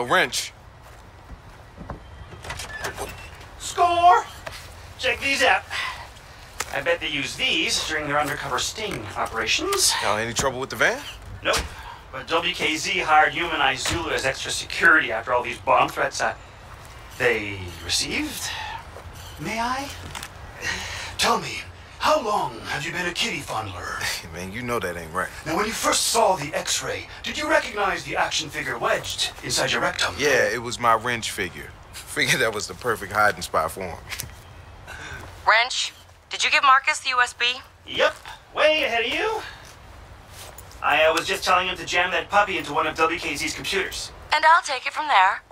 Yo, Wrench. Score! Check these out. I bet they use these during their undercover sting operations. Y'all any trouble with the van? Nope. But WKZ hired Umeni Zulu as extra security after all these bomb threats uh, they received. May I? Tell me, how long have you been a kitty fondler? Man, you know that ain't right. Now, when you first saw the X-ray, you recognize the action figure wedged inside your rectum? Yeah, it was my wrench figure. Figured that was the perfect hiding spot for him. Wrench, did you give Marcus the USB? Yep, way ahead of you. I uh, was just telling him to jam that puppy into one of WKZ's computers. And I'll take it from there.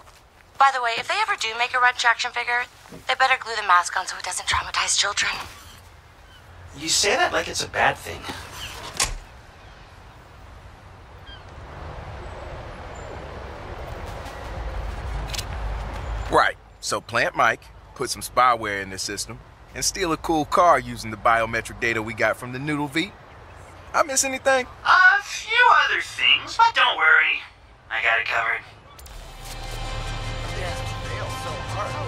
By the way, if they ever do make a wrench action figure, they better glue the mask on so it doesn't traumatize children. You say that like it's a bad thing. Right. So plant Mike, put some spyware in the system, and steal a cool car using the biometric data we got from the Nudle V. I miss anything? A few other things, but don't worry. I got it covered. Goodbye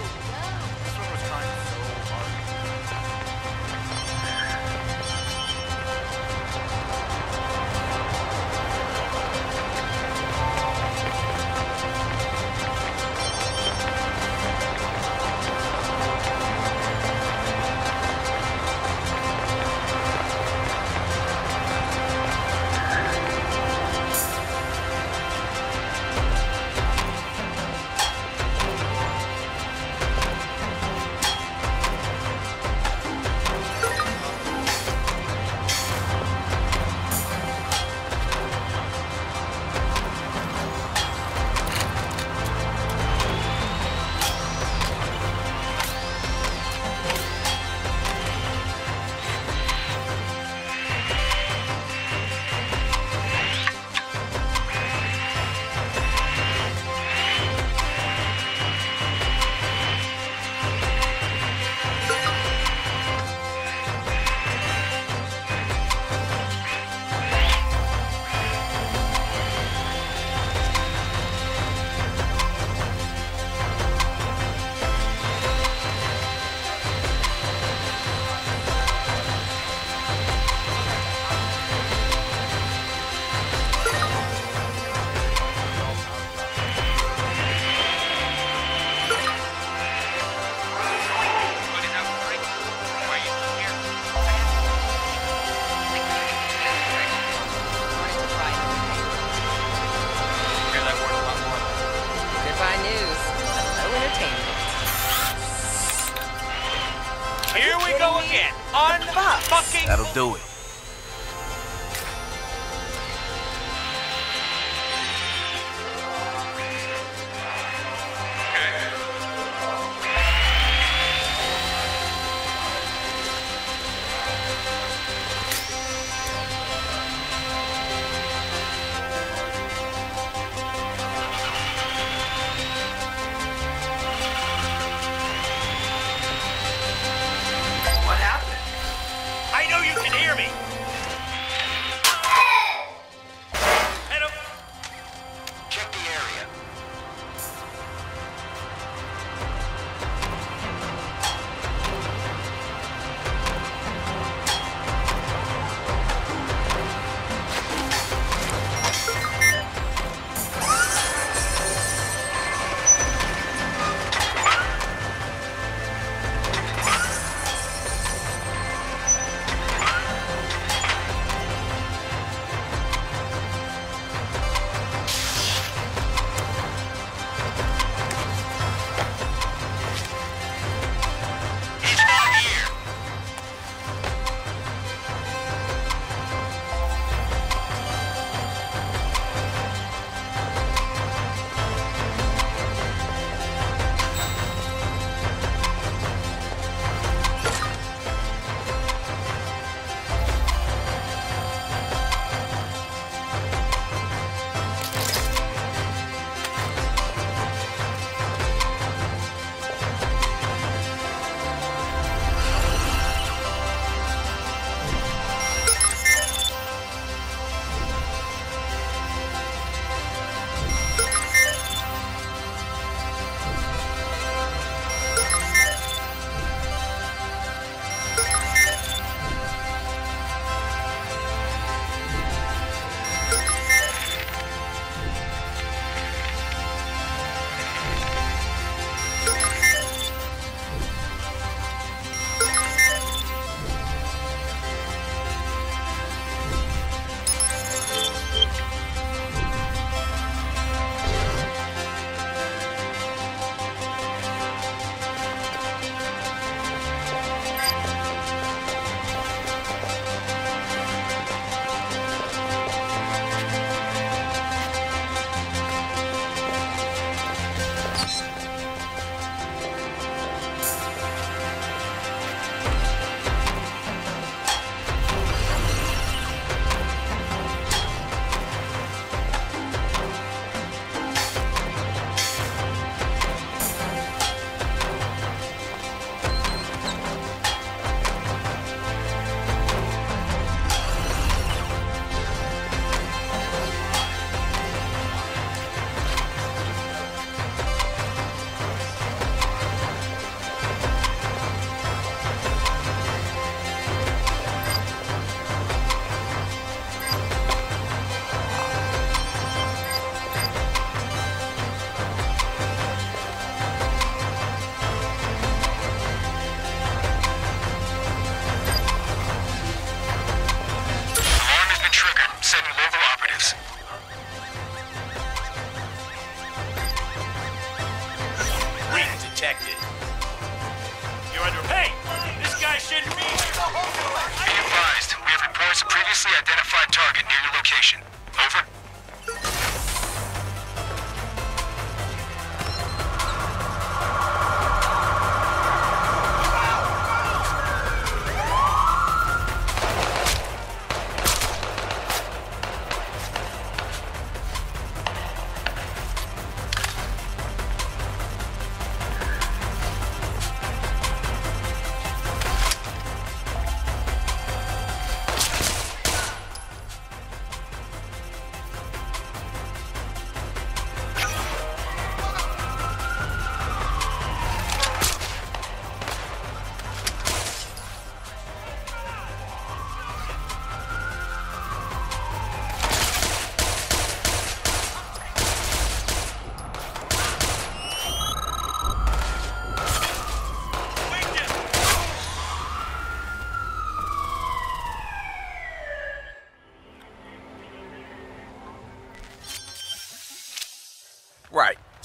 Over.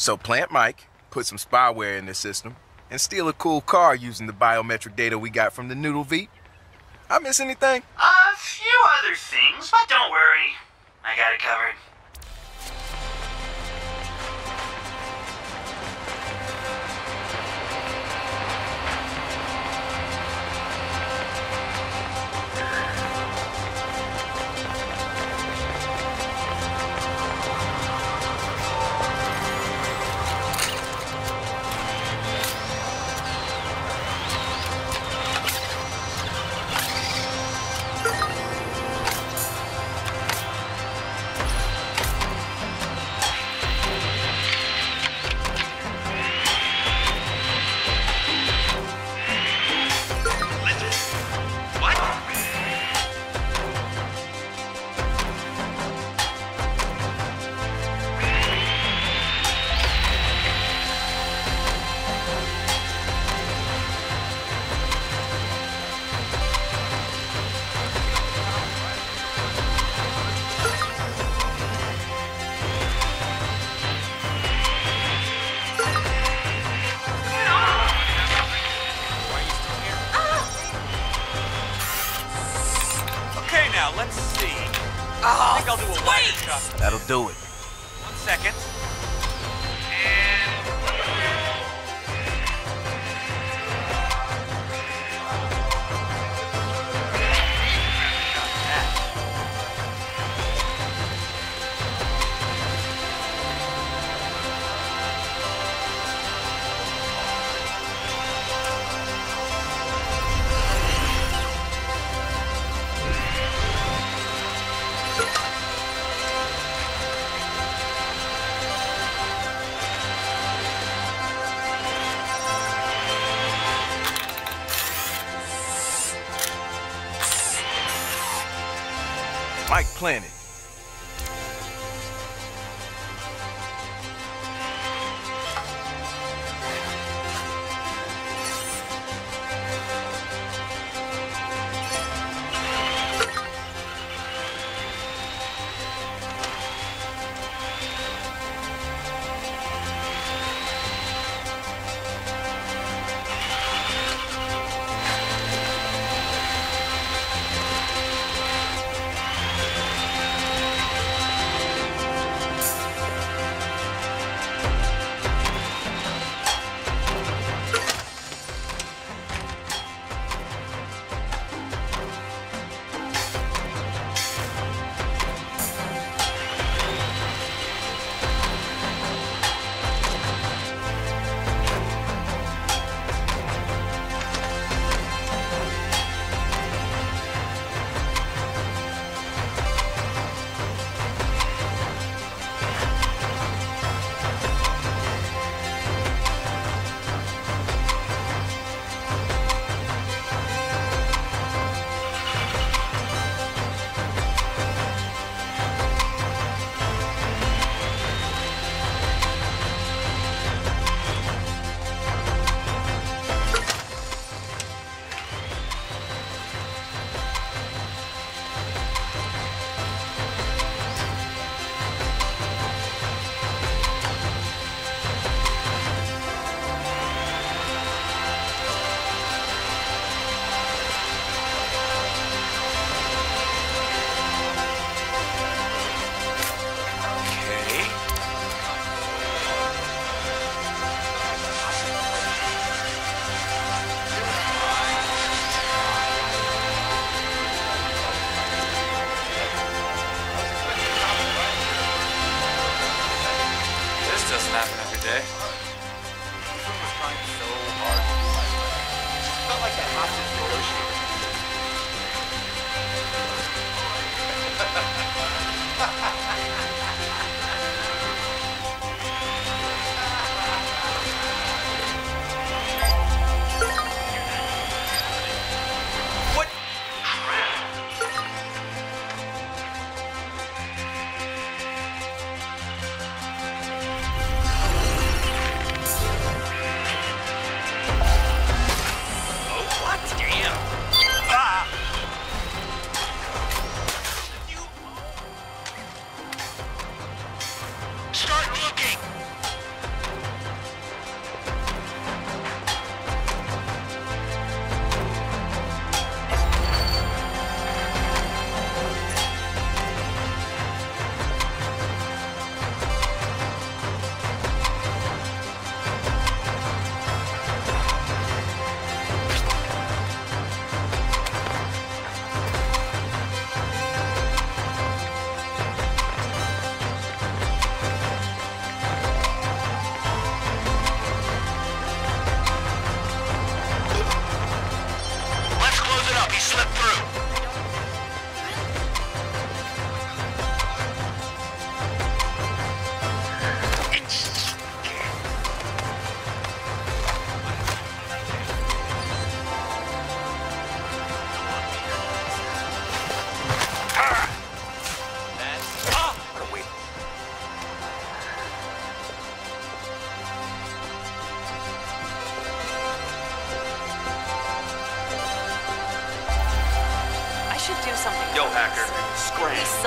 So plant Mike, put some spyware in this system, and steal a cool car using the biometric data we got from the Nudle Veep. I miss anything?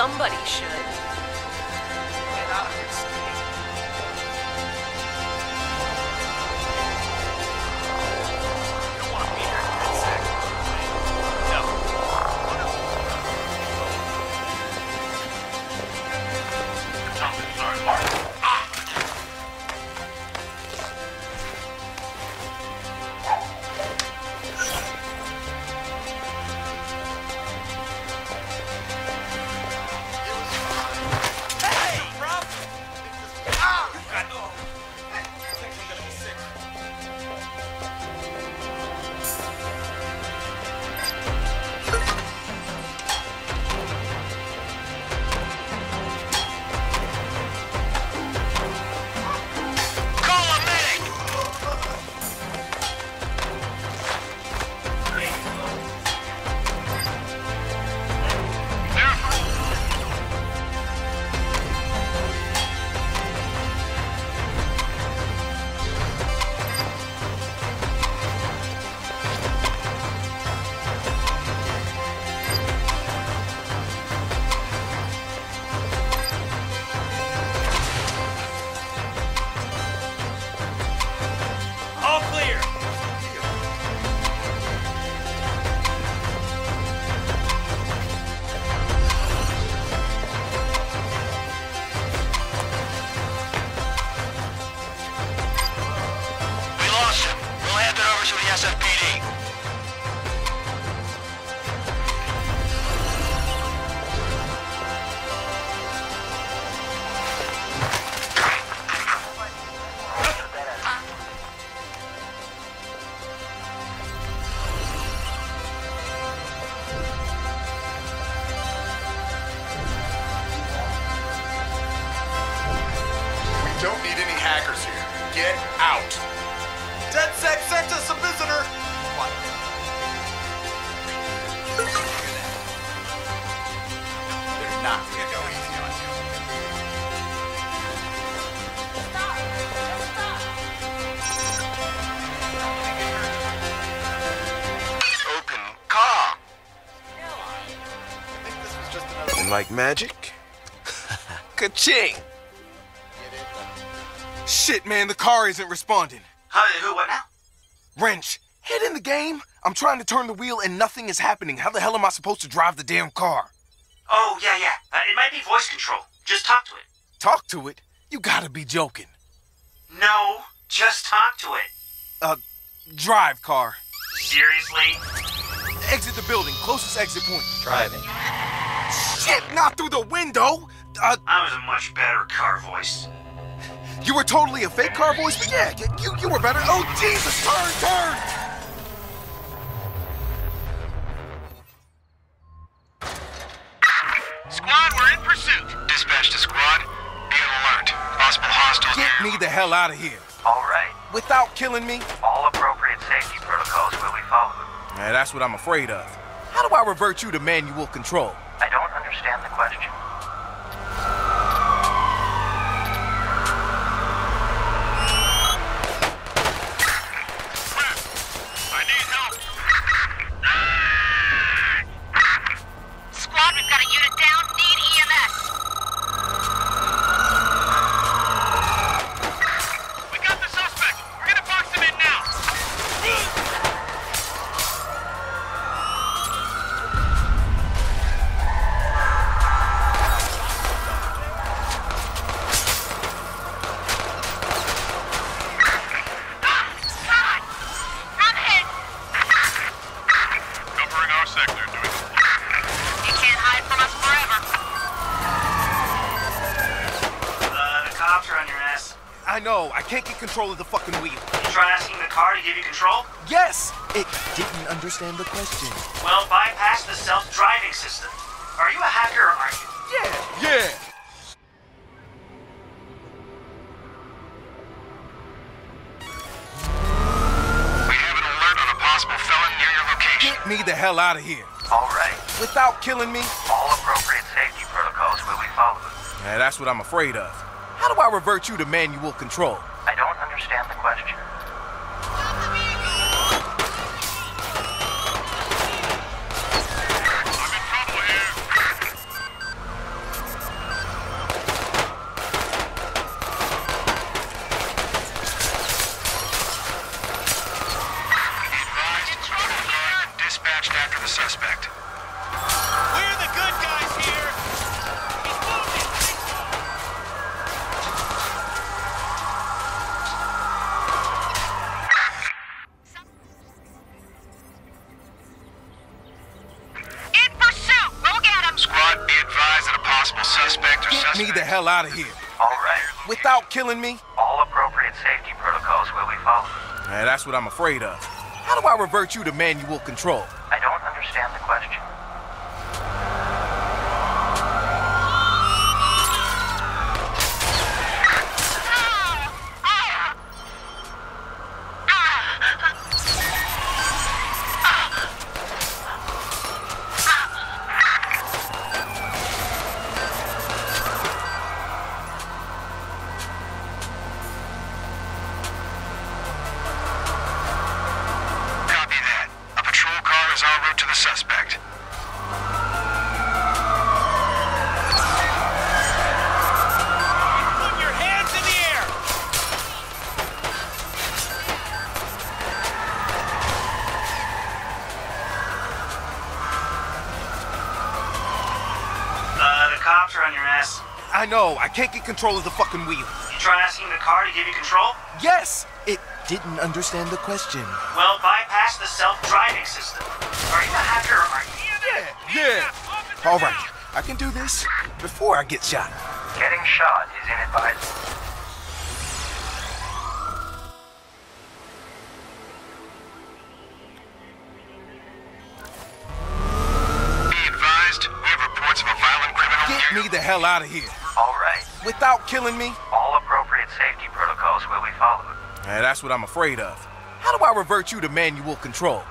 Somebody should. Like magic, ka-ching! Shit, man, the car isn't responding. Huh, who, what now? Wrench, head in the game. I'm trying to turn the wheel and nothing is happening. How the hell am I supposed to drive the damn car? Oh, yeah, yeah. Uh, it might be voice control. Just talk to it. Talk to it? You gotta be joking. No, just talk to it. Uh, drive car. Seriously? Exit the building, closest exit point. Driving. Shit, not through the window! Uh, I was a much better car voice. You were totally a fake car voice, but yeah, you, you were better. Oh, Jesus, turn, turn! Squad, we're in pursuit. Dispatch to squad. Be alert. Possible hostiles Get me the hell out of here. All right. Without killing me? All appropriate safety protocols will be followed. Yeah, that's what I'm afraid of. How do I revert you to manual control? I control of the fucking wheel. You try asking the car to give you control? Yes! It didn't understand the question. Well, bypass the self-driving system. Are you a hacker or are you? Yeah, yeah. We have an alert on a possible felon near your location. Get me the hell out of here. All right. Without killing me? All appropriate safety protocols will be followed. Yeah, that's what I'm afraid of. How do I revert you to manual control? Killing me? All appropriate safety protocols will be followed. Yeah, that's what I'm afraid of. How do I revert you to manual control? Can't get control of the fucking wheel. You try asking the car to give you control? Yes! It didn't understand the question. Well, bypass the self-driving system. Are you a hacker or are you? Yeah, yeah. All right, I can do this before I get shot. Getting shot is inadvisable. Be advised, we have reports of a violent criminal Get me the hell out of here. All right. Without killing me? All appropriate safety protocols will be followed. Yeah, that's what I'm afraid of. How do I revert you to manual control?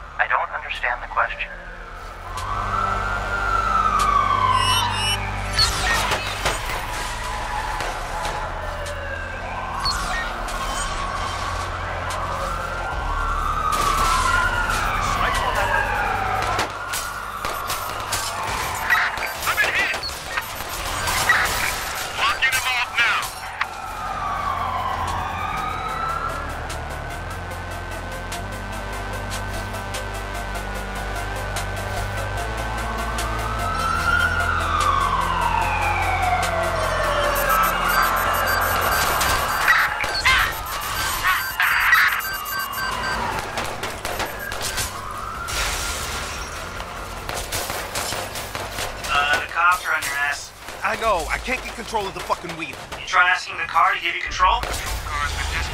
Control of the fucking wheel. You try asking the car to give you control? Cars been dispatched.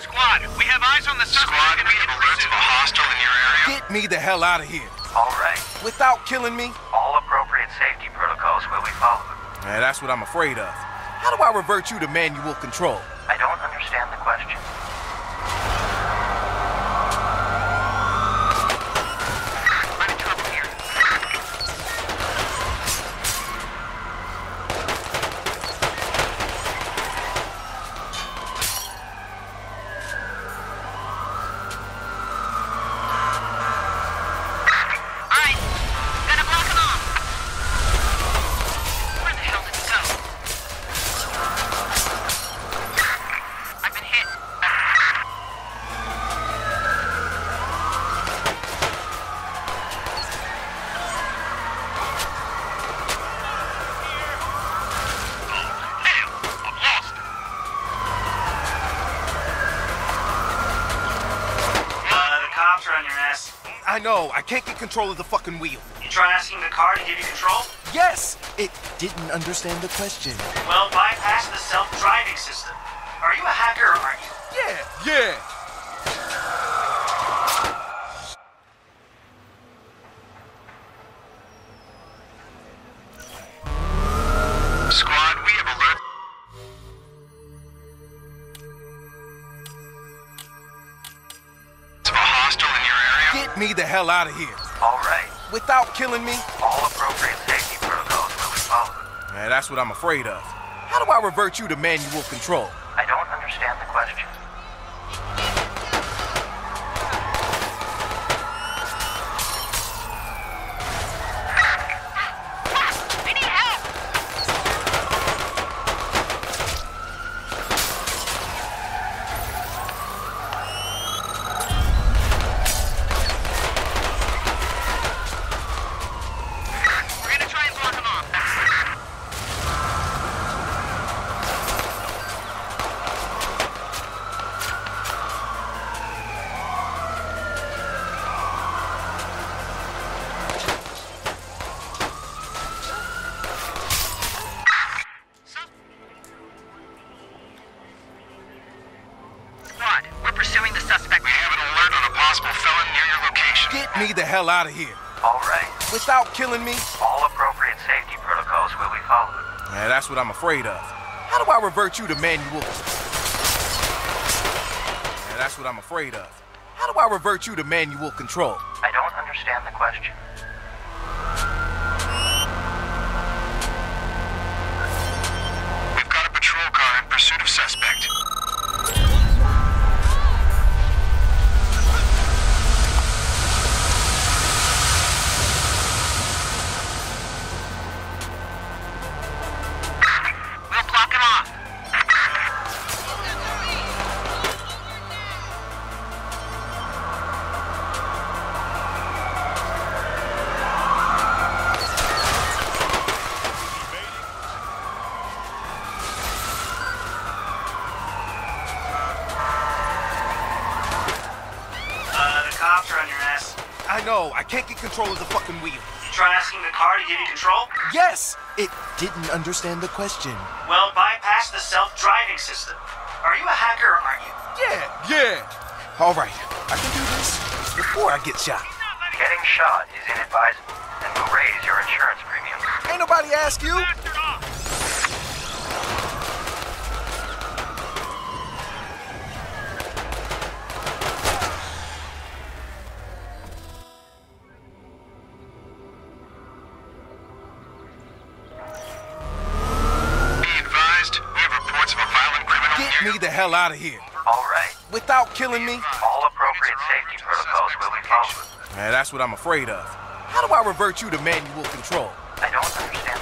Squad, we have eyes on the suspect. Squad, we have alerts of a hostile in your area. Get me the hell out of here. All right. Without killing me? All appropriate safety protocols will be followed. Man, that's what I'm afraid of. How do I revert you to manual control? Control of the fucking wheel. You try asking the car to give you control? Yes! It didn't understand the question. Well, bypass the self-driving system. Are you a hacker or aren't you? Yeah, yeah. Squad, we have alert. Of a hostile in your area. Get me the hell out of here. All right. Without killing me? All appropriate safety protocols will be followed. Man, that's what I'm afraid of. How do I revert you to manual control? Killing me? All appropriate safety protocols will be followed. Man, that's what I'm afraid of. How do I revert you to manual? Man, that's what I'm afraid of. How do I revert you to manual control? Control of the fucking wheel. You try asking the car to give you control? Yes! It didn't understand the question. Well, bypass the self-driving system. Are you a hacker or aren't you? Yeah, yeah. All right, I can do this before I get shot. Getting shot is inadvisable and will raise your insurance premium. Ain't nobody ask you. Hell out of here. All right. Without killing me? All appropriate safety protocols will be followed. Man, that's what I'm afraid of. How do I revert you to manual control? I don't understand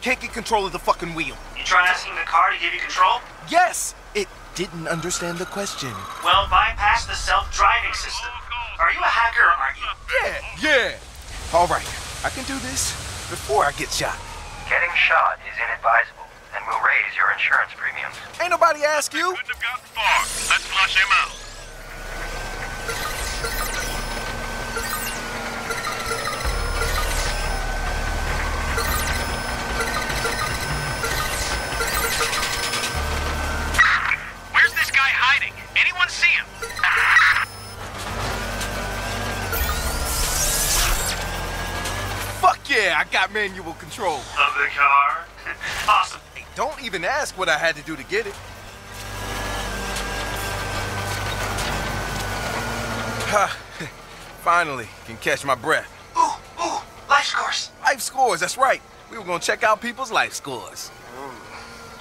can't get control of the fucking wheel. You try asking the car to give you control? Yes! It didn't understand the question. Well, bypass the self-driving system. Are you a hacker or aren't you? Yeah, yeah. All right, I can do this before I get shot. Getting shot is inadvisable and will raise your insurance premiums. Ain't nobody ask you. Couldn't have gotten far. Let's flush him out. Got manual control. Of the car? awesome. Hey, don't even ask what I had to do to get it. Ha, Finally, can catch my breath. Ooh, ooh, life scores. Life scores, that's right. We were gonna check out people's life scores.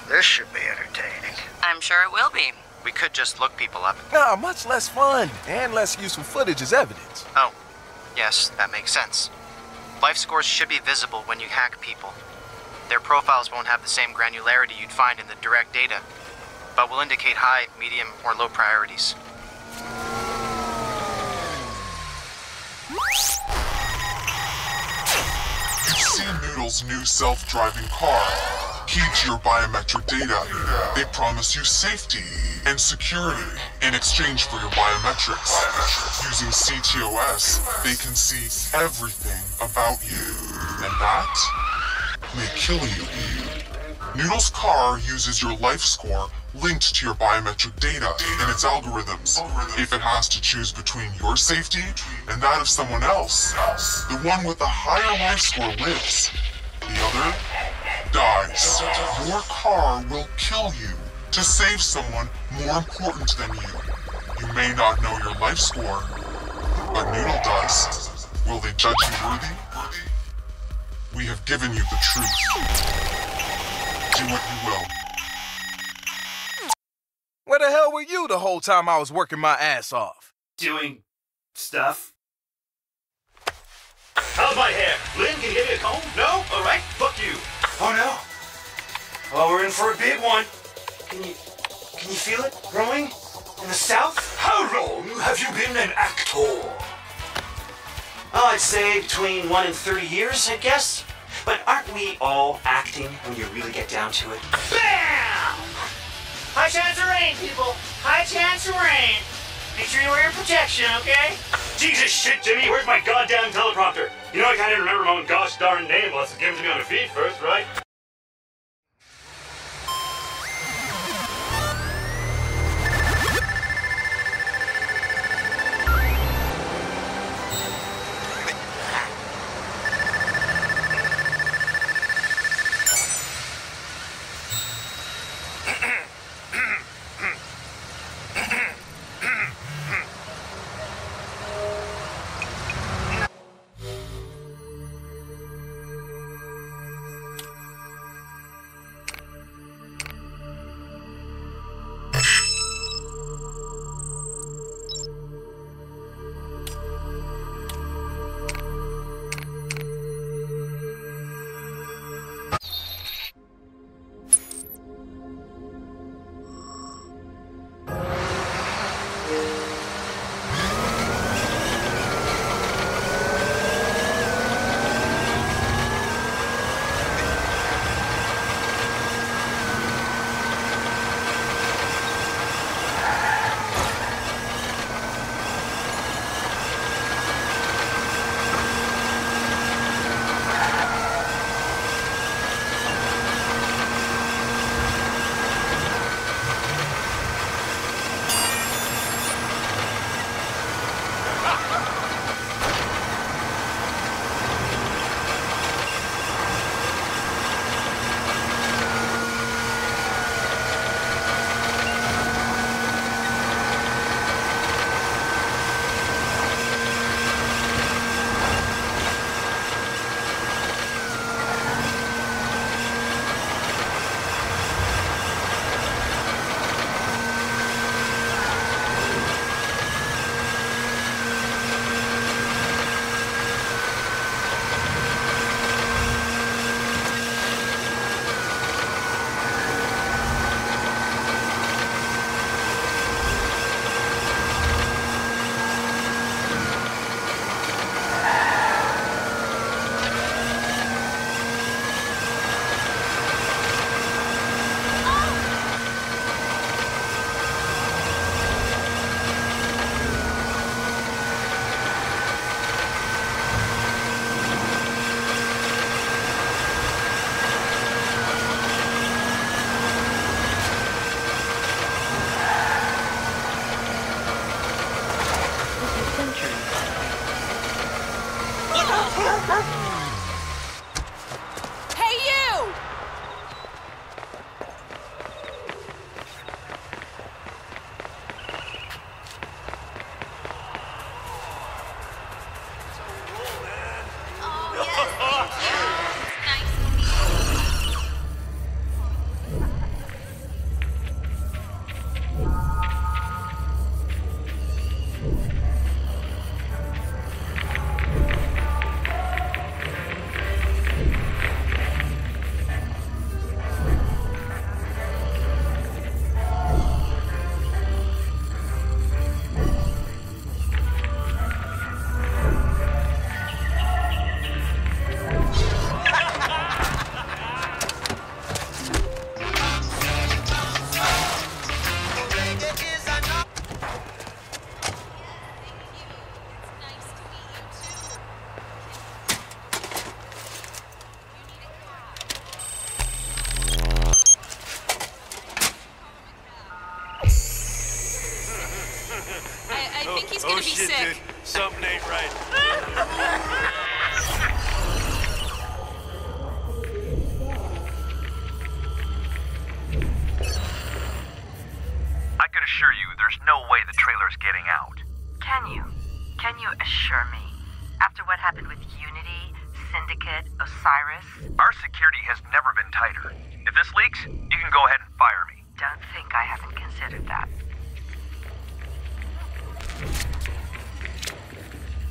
This should be entertaining. I'm sure it will be. We could just look people up. Nah, much less fun and less useful footage as evidence. Oh, yes, that makes sense. Life scores should be visible when you hack people. Their profiles won't have the same granularity you'd find in the direct data, but will indicate high, medium, or low priorities. Nudle's new self-driving car. To your biometric data, they promise you safety and security in exchange for your biometrics. Using CTOS, they can see everything about you, and that may kill you. Nudle's car uses your life score linked to your biometric data and its algorithms. If it has to choose between your safety and that of someone else, the one with the higher life score lives. The other dies. Your car will kill you to save someone more important than you. You may not know your life score, but Nudle does. Will they judge you worthy? We have given you the truth. Do what you will. Where the hell were you the whole time I was working my ass off? Doing stuff. How's my hair? Lynn, can you give me a comb? No? All right, fuck you. Oh no. Oh, we're in for a big one. Can you, can you feel it growing in the south? How long have you been an actor? Oh, I'd say between one and thirty years, I guess. But aren't we all acting when you really get down to it? Bam! High chance of rain, people. High chance of rain. Make sure you wear your protection, okay? Jesus shit, Jimmy, where's my goddamn teleprompter? You know I can't even remember my own gosh darn name unless it's given to me on the feed first, right? Sick.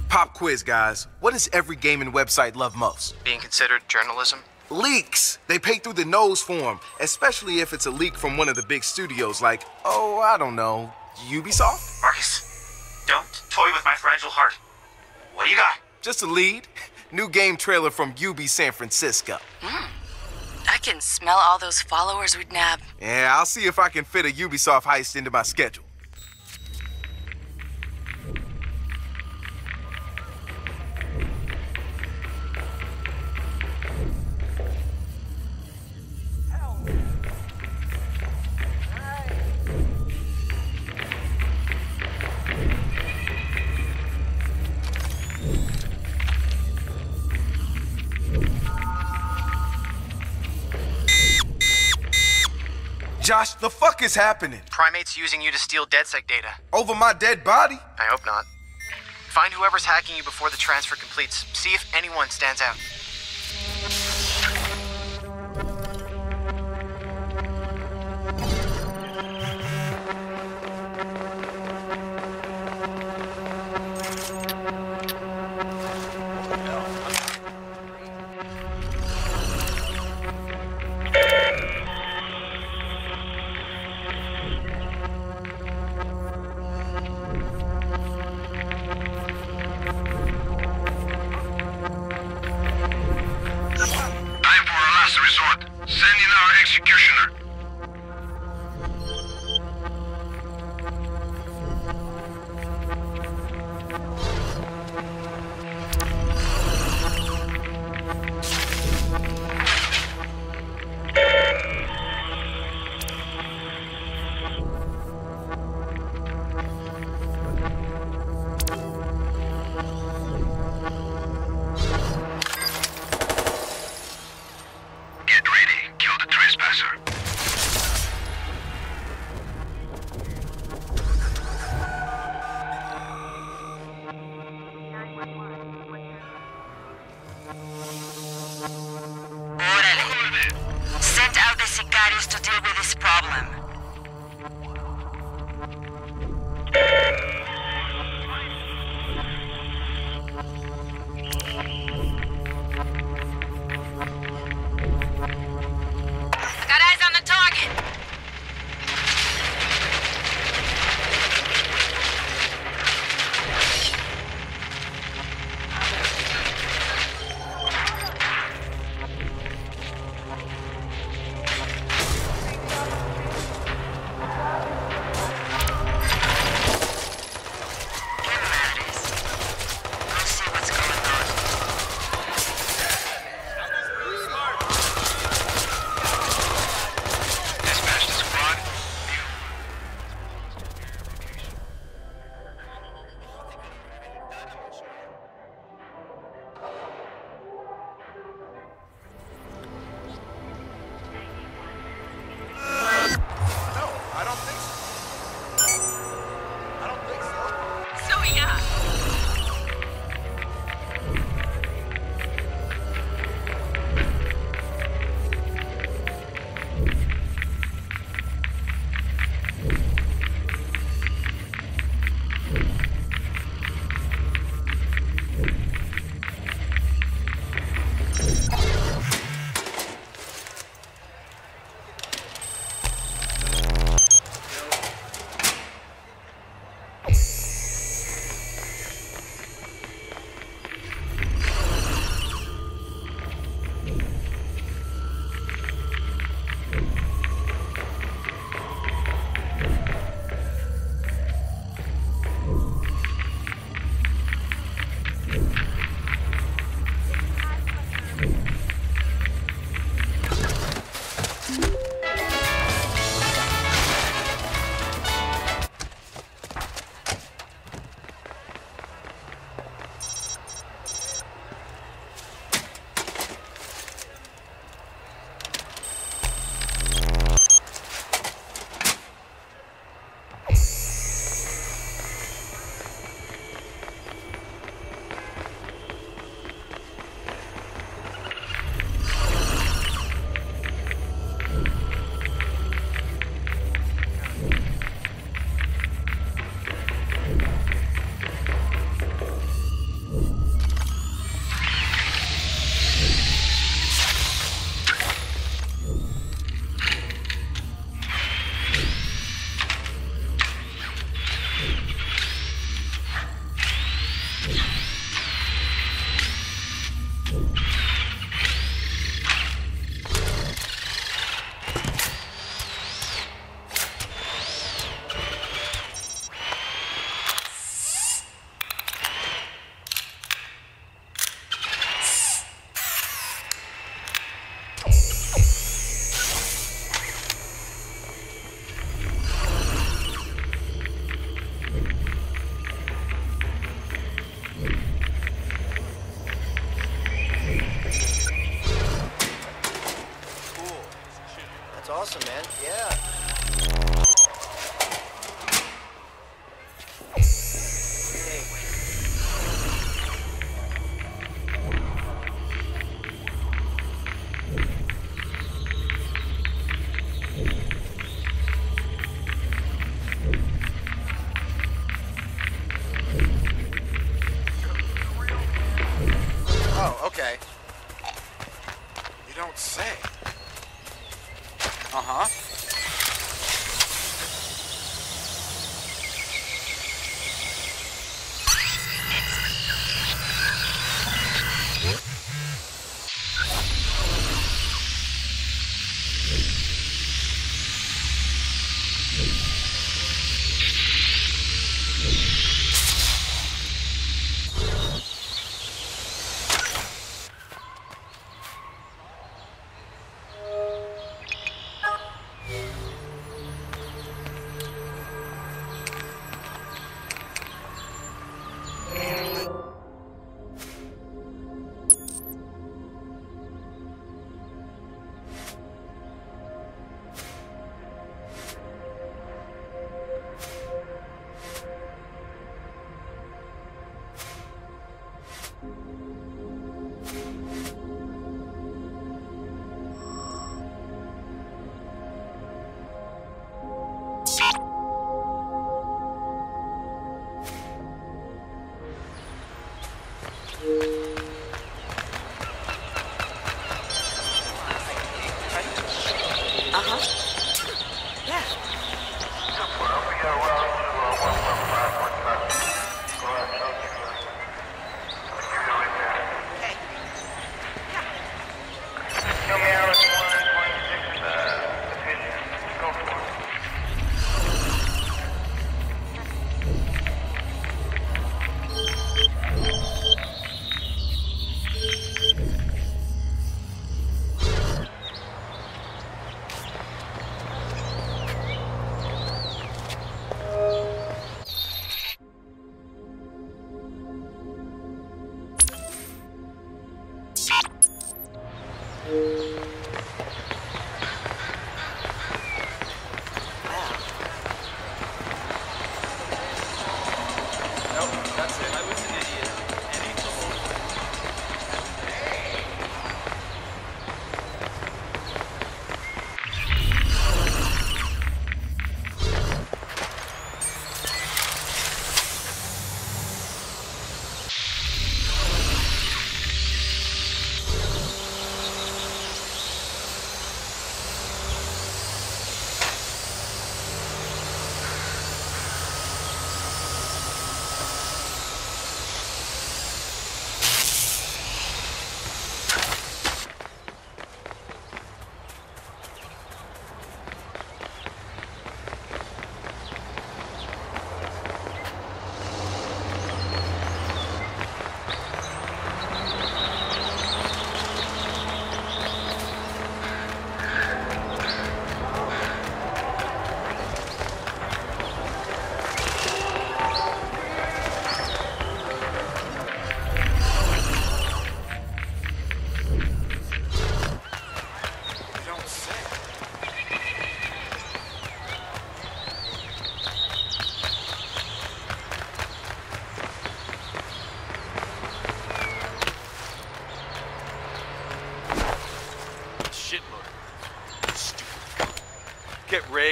Pop quiz, guys. What does every gaming website love most? Being considered journalism? Leaks. They pay through the nose for 'em, especially if it's a leak from one of the big studios like, oh, I don't know, Ubisoft? Marcus, don't toy with my fragile heart. What do you got? Just a lead. New game trailer from UB San Francisco. Hmm. I can smell all those followers we'd nab. Yeah, I'll see if I can fit a Ubisoft heist into my schedule. Is happening? Primates using you to steal DedSec data. Over my dead body? I hope not. Find whoever's hacking you before the transfer completes. See if anyone stands out.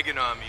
Reagan on me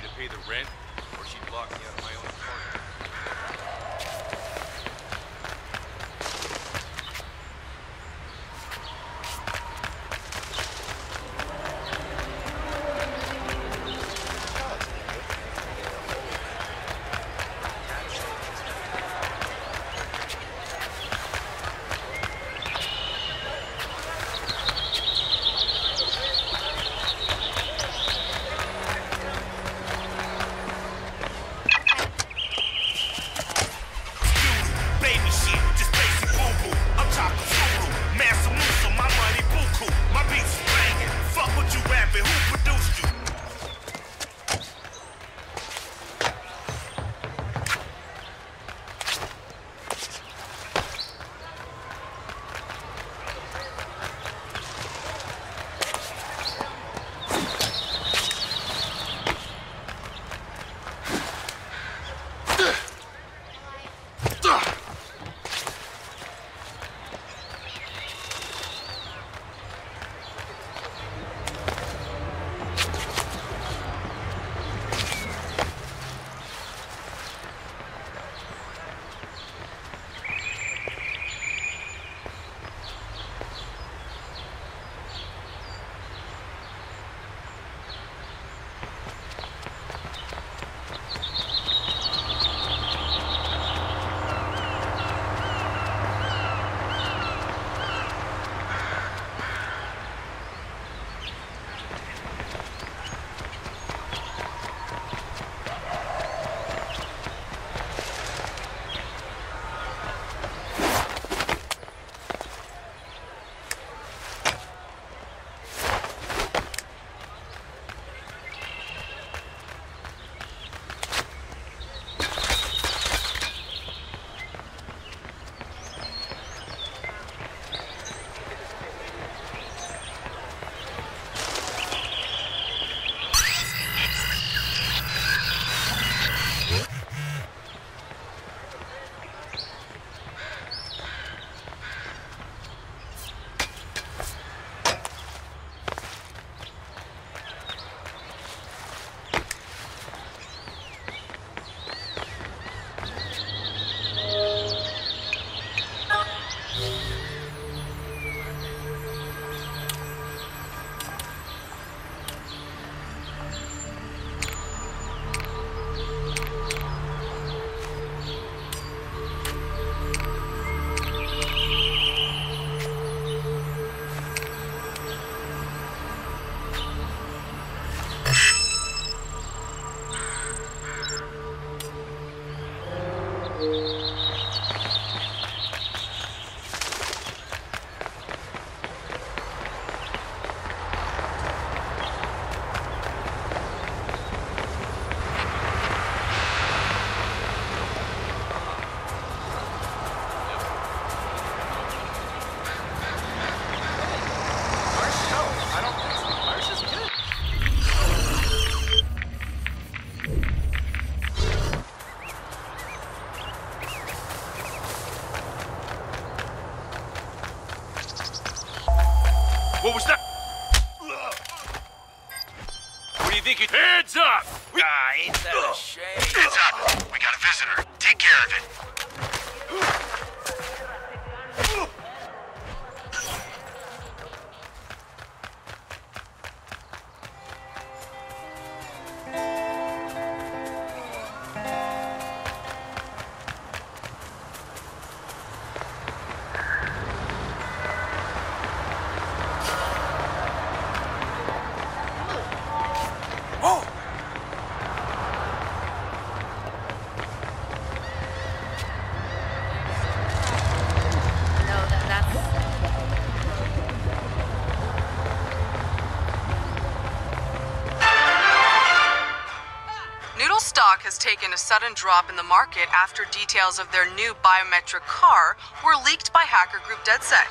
a sudden drop in the market after details of their new biometric car were leaked by hacker group DedSec.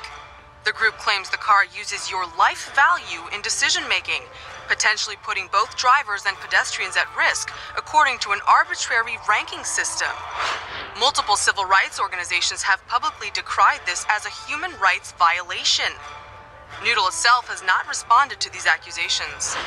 The group claims the car uses your life value in decision making, potentially putting both drivers and pedestrians at risk, according to an arbitrary ranking system. Multiple civil rights organizations have publicly decried this as a human rights violation. Nudle itself has not responded to these accusations.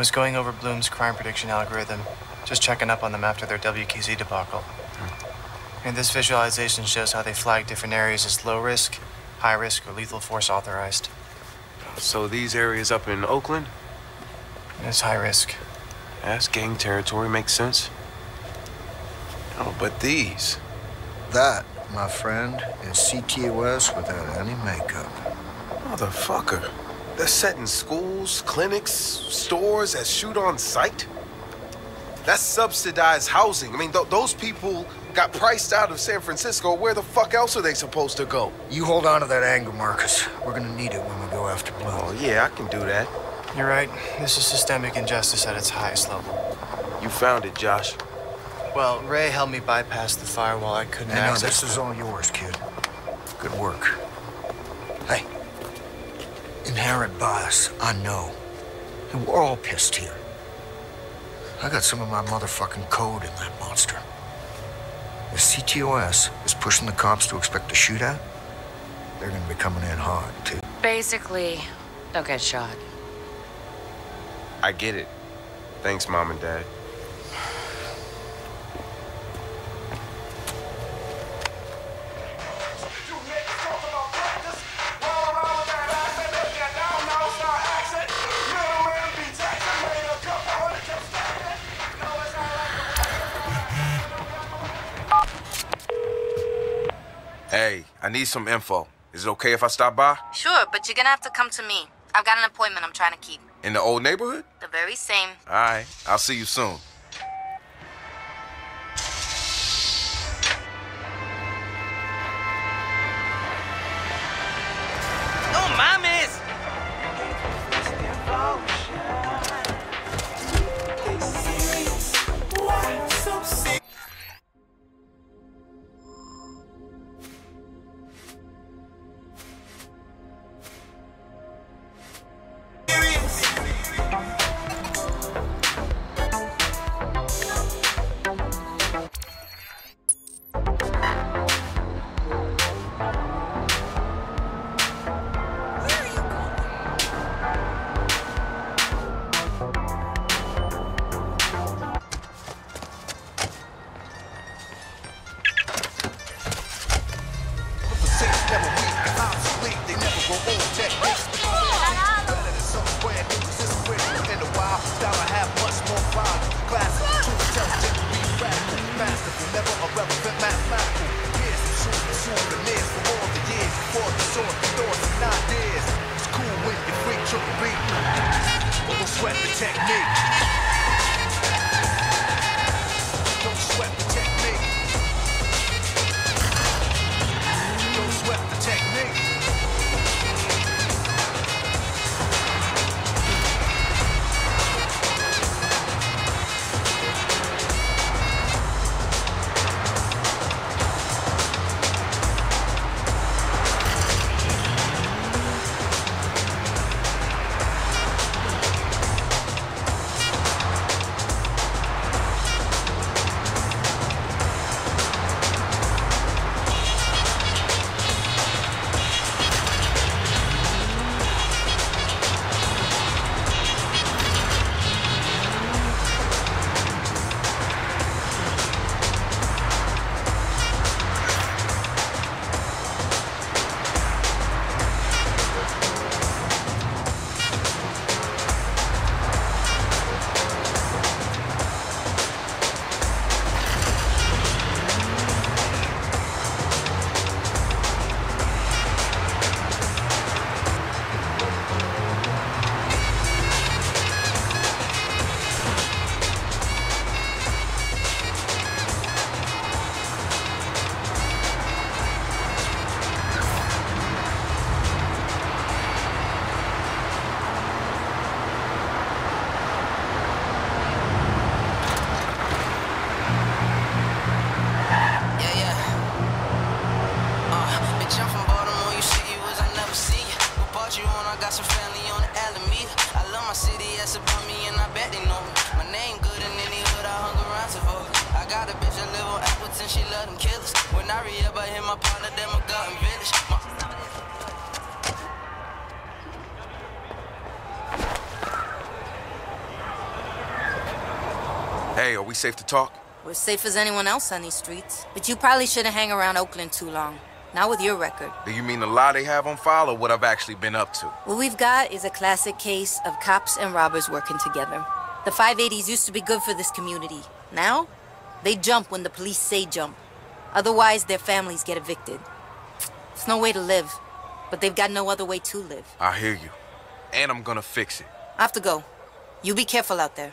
Was going over Bloom's crime prediction algorithm, just checking up on them after their WKZ debacle. Hmm. And this visualization shows how they flag different areas as low risk, high risk, or lethal force authorized. So these areas up in Oakland? It's high risk. That's gang territory, makes sense. Oh, but these. That, my friend, is CTOS without any makeup. Motherfucker. They're setting schools, clinics, stores as shoot on sight? That's subsidized housing. I mean, th- those people got priced out of San Francisco. Where the fuck else are they supposed to go? You hold on to that anger, Marcus. We're gonna need it when we go after Bloom. Oh, yeah, I can do that. You're right. This is systemic injustice at its highest level. You found it, Josh. Well, Ray helped me bypass the firewall I couldn't I know, access. this is all yours, kid. I know. And we're all pissed here. I got some of my motherfucking code in that monster. If CTOS is pushing the cops to expect a shootout, they're gonna be coming in hard, too. Basically, don't get shot. I get it. Thanks, Mom and Dad. Need some info. Is it okay if I stop by? Sure, but you're gonna have to come to me. I've got an appointment I'm trying to keep. In the old neighborhood? The very same. All right, I'll see you soon. Safe to talk? We're safe as anyone else on these streets. But you probably shouldn't hang around Oakland too long. Not with your record. Do you mean the lie they have on file or what I've actually been up to? What we've got is a classic case of cops and robbers working together. The 580s used to be good for this community. Now, they jump when the police say jump. Otherwise, their families get evicted. It's no way to live, but they've got no other way to live. I hear you. And I'm gonna fix it. I have to go. You be careful out there.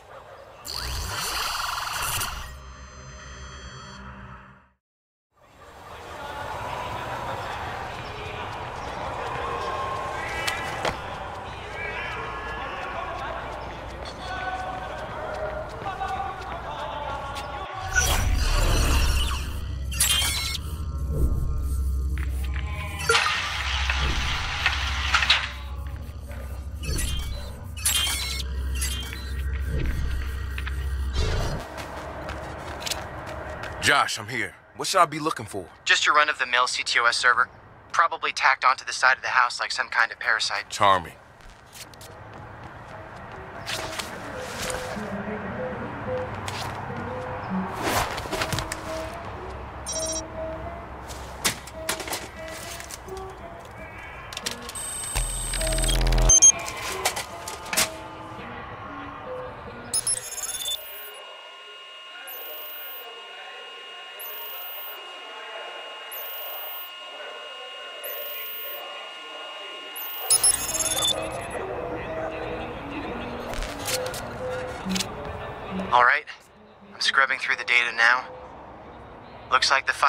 Josh, I'm here. What should I be looking for? Just your run of the mill CTOS server. Probably tacked onto the side of the house like some kind of parasite. Charming.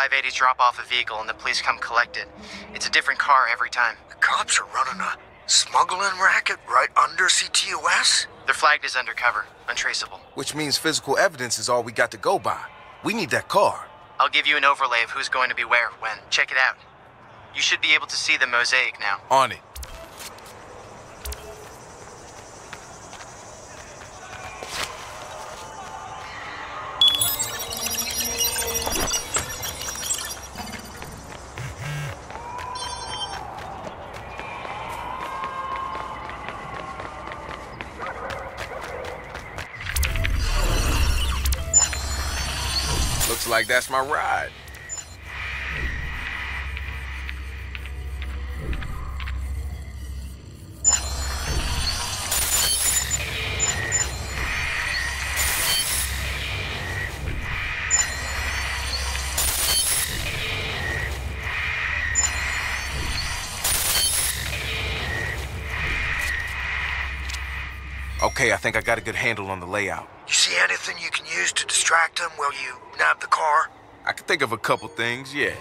580s drop off a vehicle and the police come collect it. It's a different car every time. The cops are running a smuggling racket right under CTOS? They're flagged as undercover, untraceable. Which means physical evidence is all we got to go by. We need that car. I'll give you an overlay of who's going to be where, when. Check it out. You should be able to see the mosaic now. On it. Like that's my ride. Okay, I think I got a good handle on the layout. To distract them while you nab the car? I can think of a couple things, yeah.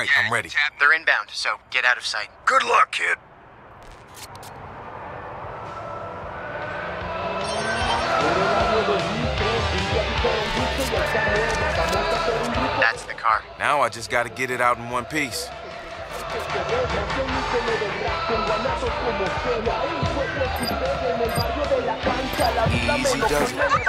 Right, I'm ready. They're inbound, so get out of sight. Good luck, kid. That's the car. Now I just gotta get it out in one piece. Easy does it.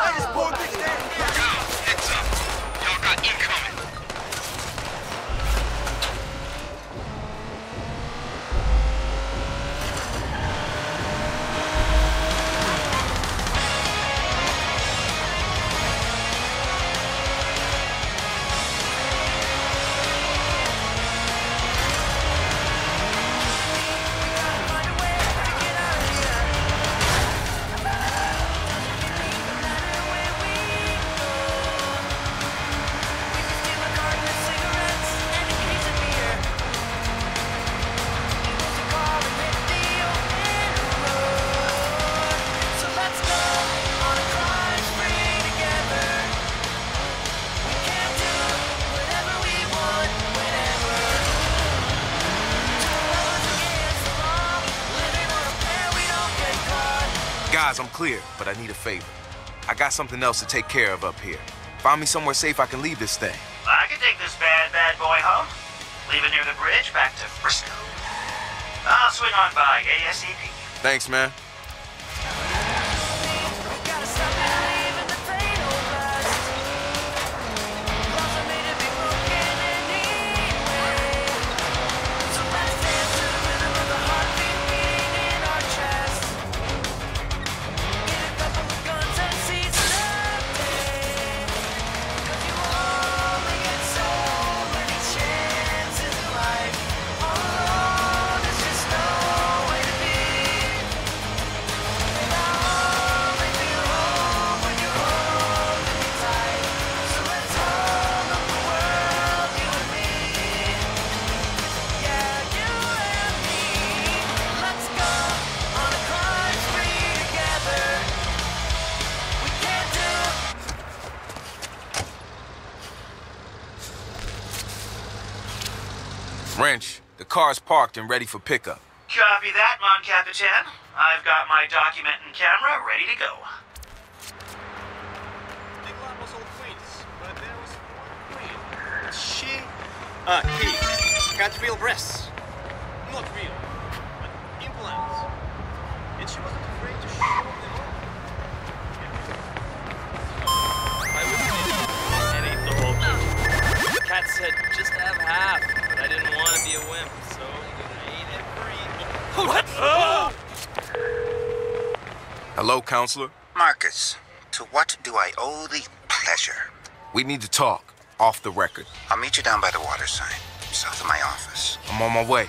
Favor. I got something else to take care of up here. Find me somewhere safe I can leave this thing. I can take this bad, bad boy home. Leave it near the bridge back to Frisco. I'll swing on by ASAP. Thanks, man. Car's parked and ready for pickup. Copy that, Mon Capitan. I've got my document and camera ready to go. She, uh, he got real breasts. Not real, but implants. And she wasn't afraid to show them off. I would and ate the whole cake. Cat said just have half, but I didn't want to be a wimp, so I ate it Hello, counselor? Marcus, to what do I owe the pleasure? We need to talk. Off the record. I'll meet you down by the water sign, south of my office. I'm on my way.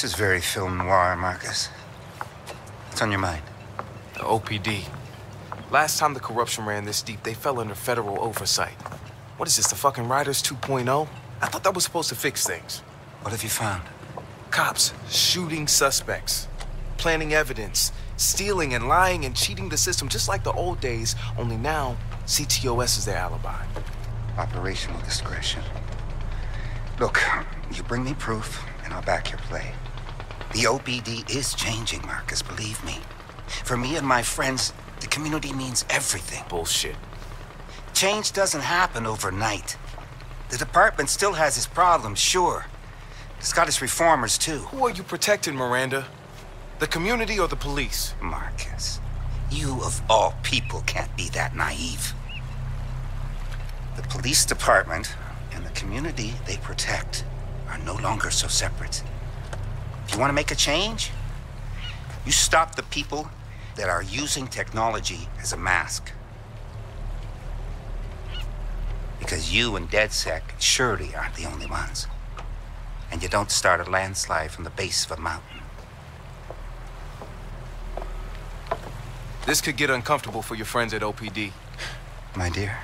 This is very film noir, Marcus. What's on your mind? The OPD. Last time the corruption ran this deep, they fell under federal oversight. What is this, the fucking Riders 2.0? I thought that was supposed to fix things. What have you found? Cops shooting suspects, planting evidence, stealing and lying and cheating the system just like the old days, only now CTOS is their alibi. Operational discretion. Look, you bring me proof, and I'll back your play. The OPD is changing, Marcus, believe me. For me and my friends, the community means everything. Bullshit. Change doesn't happen overnight. The department still has its problems, sure. It's got its reformers, too. Who are you protecting, Miranda? The community or the police? Marcus, you of all people can't be that naive. The police department and the community they protect are no longer so separate. If you want to make a change, you stop the people that are using technology as a mask. Because you and DedSec surely aren't the only ones. And you don't start a landslide from the base of a mountain. This could get uncomfortable for your friends at OPD. My dear,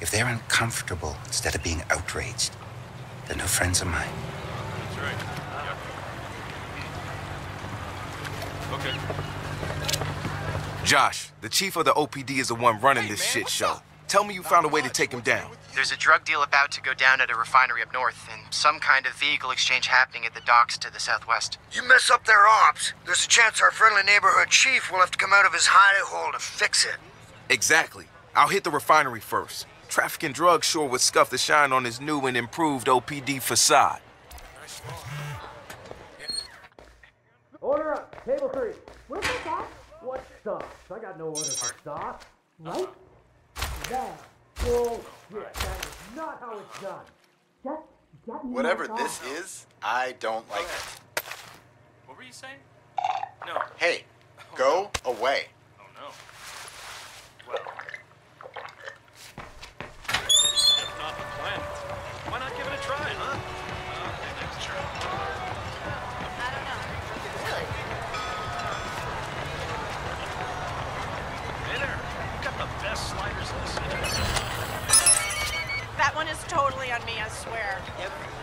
if they're uncomfortable instead of being outraged, they're no friends of mine. That's right. Yep. Okay. Josh, the chief of the OPD is the one running this shit show. Tell me you found a way to take him down. There's a drug deal about to go down at a refinery up north, and some kind of vehicle exchange happening at the docks to the southwest. You mess up their ops, there's a chance our friendly neighborhood chief will have to come out of his hidey hole to fix it. Exactly. I'll hit the refinery first. Trafficking drugs sure would scuff the shine on his new and improved OPD facade. Order up, table three. Where's my sauce? What sauce? I got no order for sauce. Right? That bullshit. That is not how it's done. Just get me Whatever my this sauce. is, I don't like it. What were you saying? No. Hey, oh, go away. Oh no. Well. If not the planet, on me, I swear.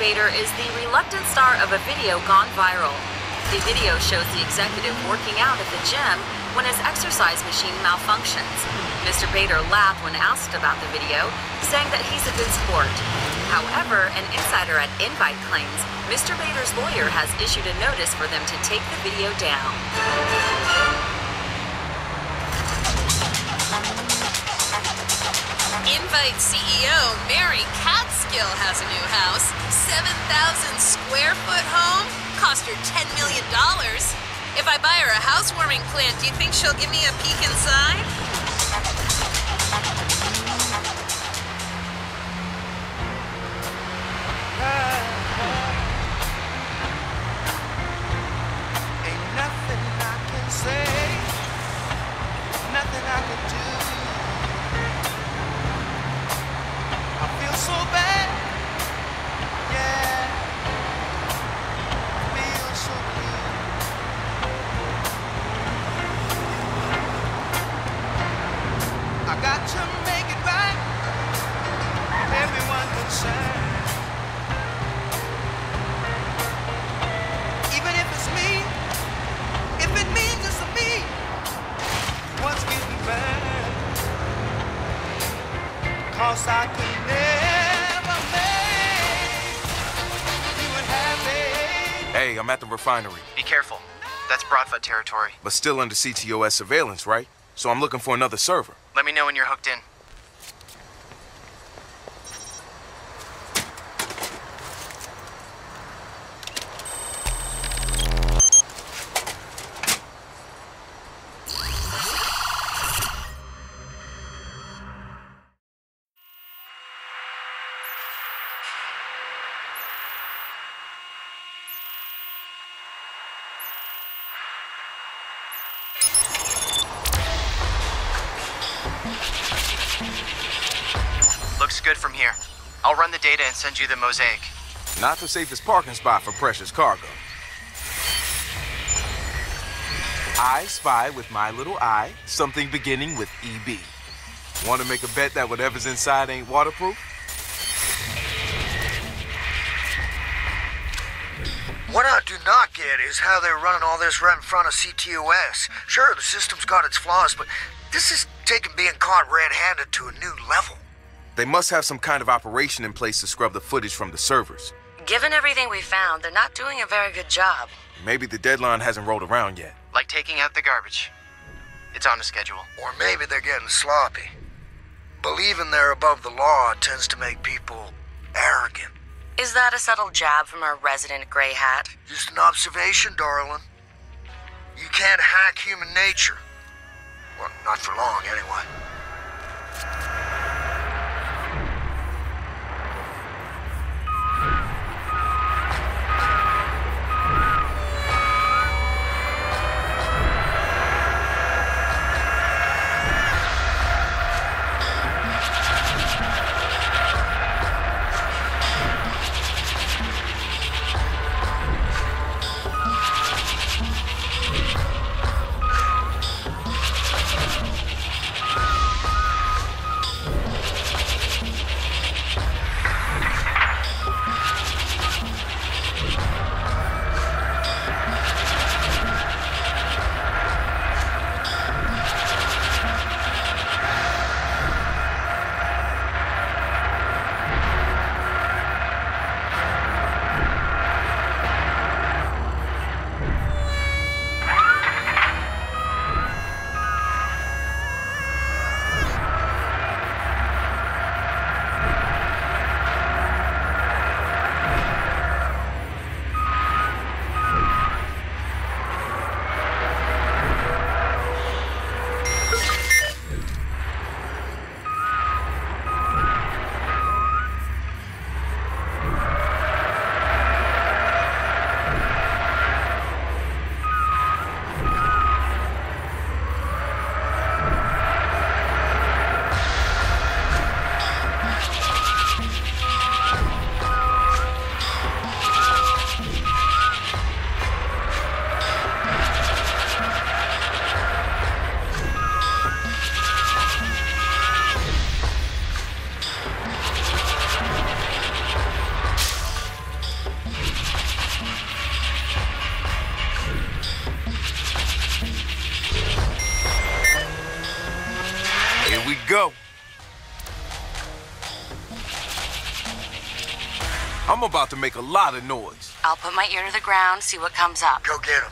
Bader is the reluctant star of a video gone viral. The video shows the executive working out at the gym when his exercise machine malfunctions. Mr. Bader laughed when asked about the video, saying that he's a good sport. However, an insider at Invite claims Mr. Bader's lawyer has issued a notice for them to take the video down. CEO Mary Catskill has a new house. 7,000 square foot home. Cost her $10 million. If I buy her a housewarming plant, do you think she'll give me a peek inside? But still under CTOS surveillance, right? So I'm looking for another server. Let me know when you're hooked in. Data and send you the mosaic. Not the safest parking spot for precious cargo. I spy with my little eye something beginning with EB. Want to make a bet that whatever's inside ain't waterproof? What I do not get is how they're running all this right in front of CTOS. Sure, the system's got its flaws, but this is taking being caught red-handed to a new level. They must have some kind of operation in place to scrub the footage from the servers. Given everything we found, they're not doing a very good job. Maybe the deadline hasn't rolled around yet. Like taking out the garbage. It's on a schedule. Or maybe they're getting sloppy. Believing they're above the law tends to make people arrogant. Is that a subtle jab from our resident gray hat? Just an observation, darling. You can't hack human nature. Well, not for long, anyway. About to make a lot of noise. I'll put my ear to the ground, see what comes up. Go get him.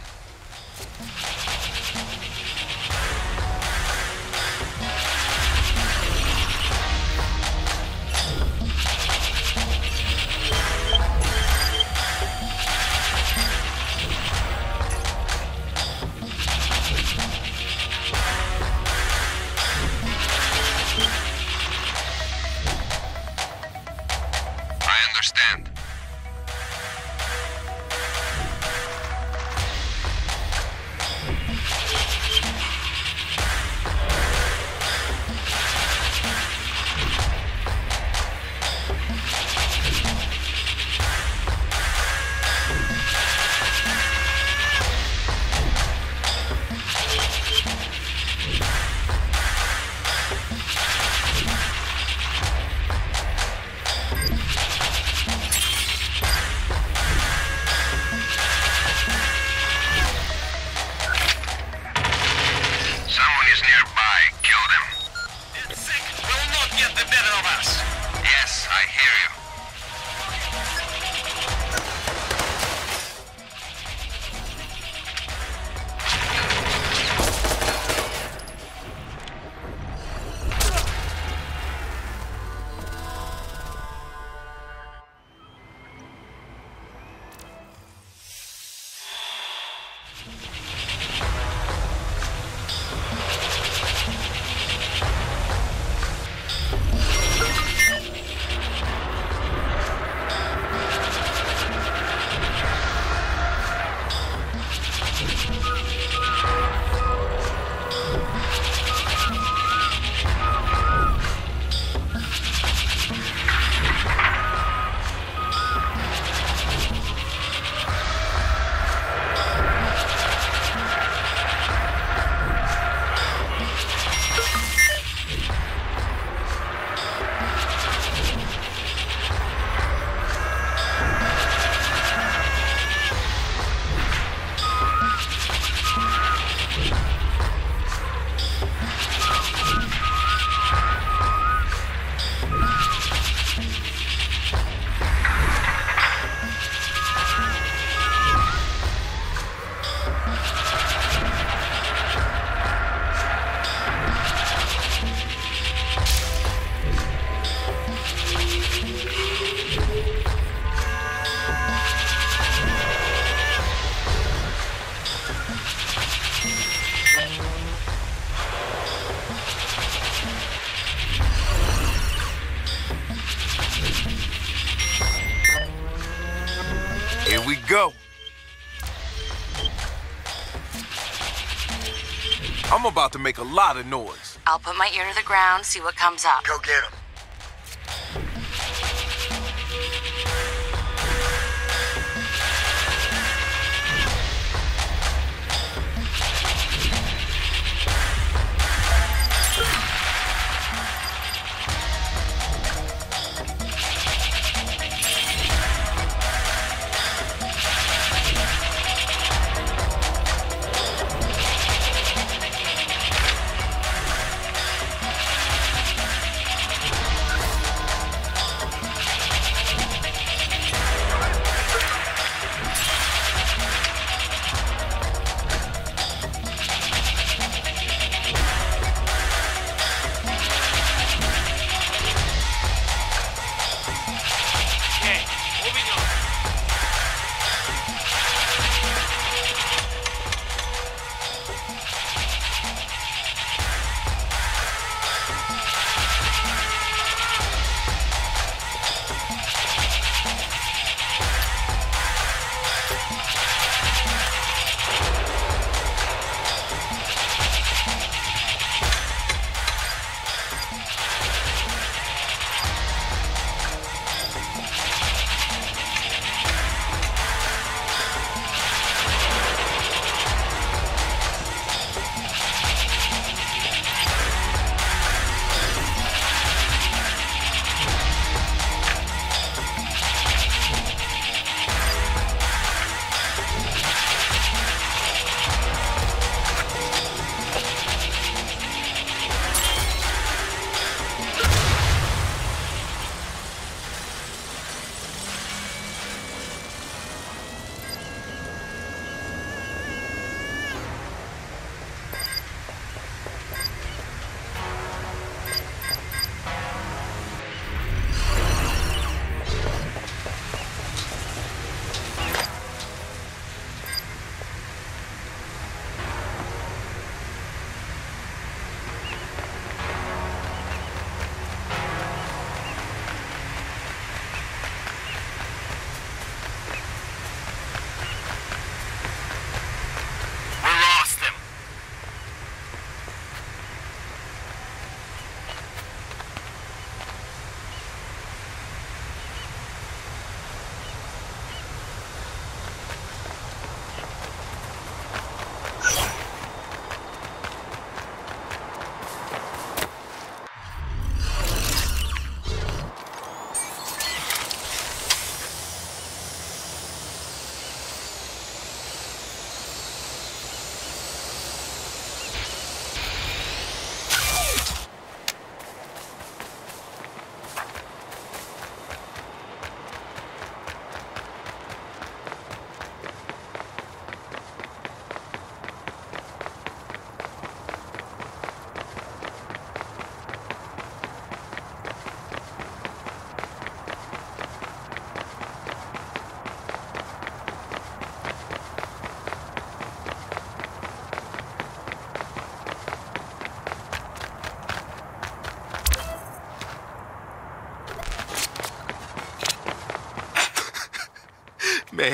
Lot of noise. I'll put my ear to the ground, see what comes up. Go get him.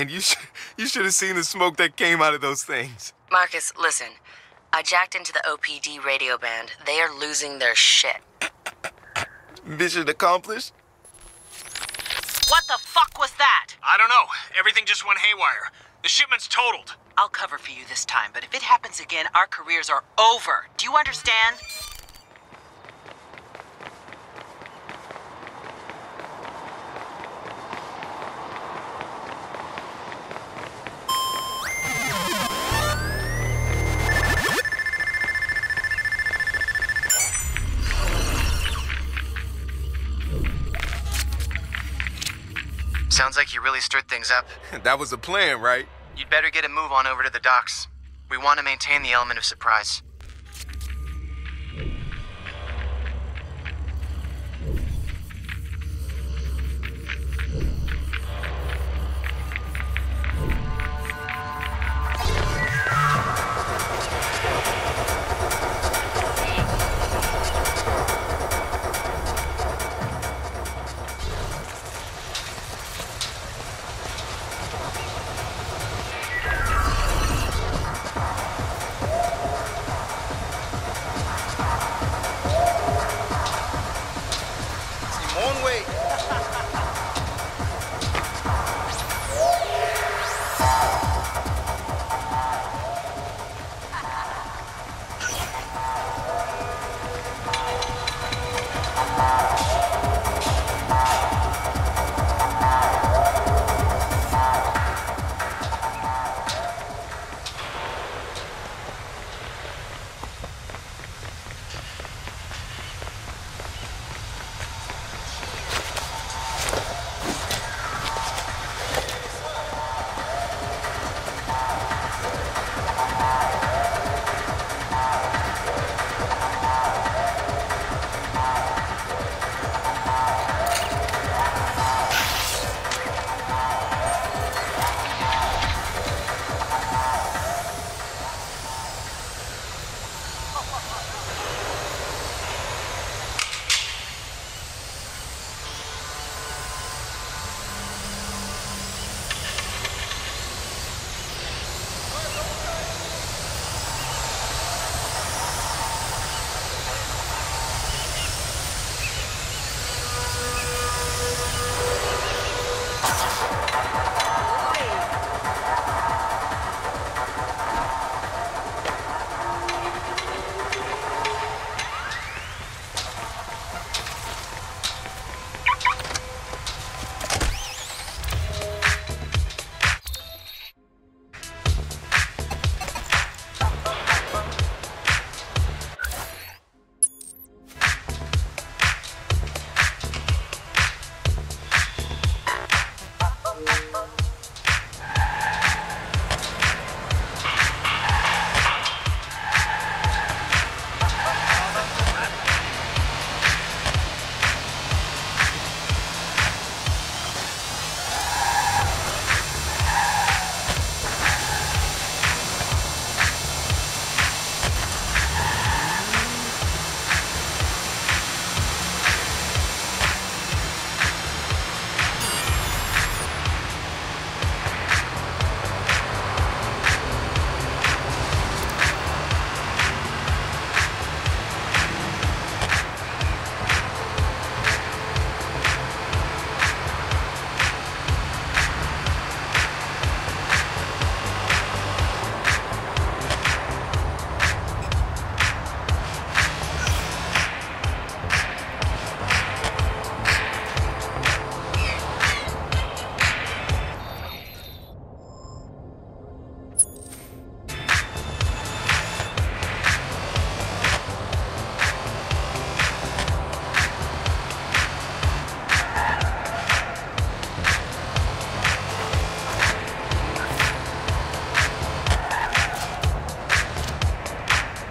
Man, you, sh- you should have seen the smoke that came out of those things. Marcus, listen. I jacked into the OPD radio band. They are losing their shit. Mission accomplished? What the fuck was that? I don't know. Everything just went haywire. The shipment's totaled. I'll cover for you this time, but if it happens again, our careers are over. Do you understand? Things up. that was the plan, right? You'd better get a move on over to the docks. We want to maintain the element of surprise.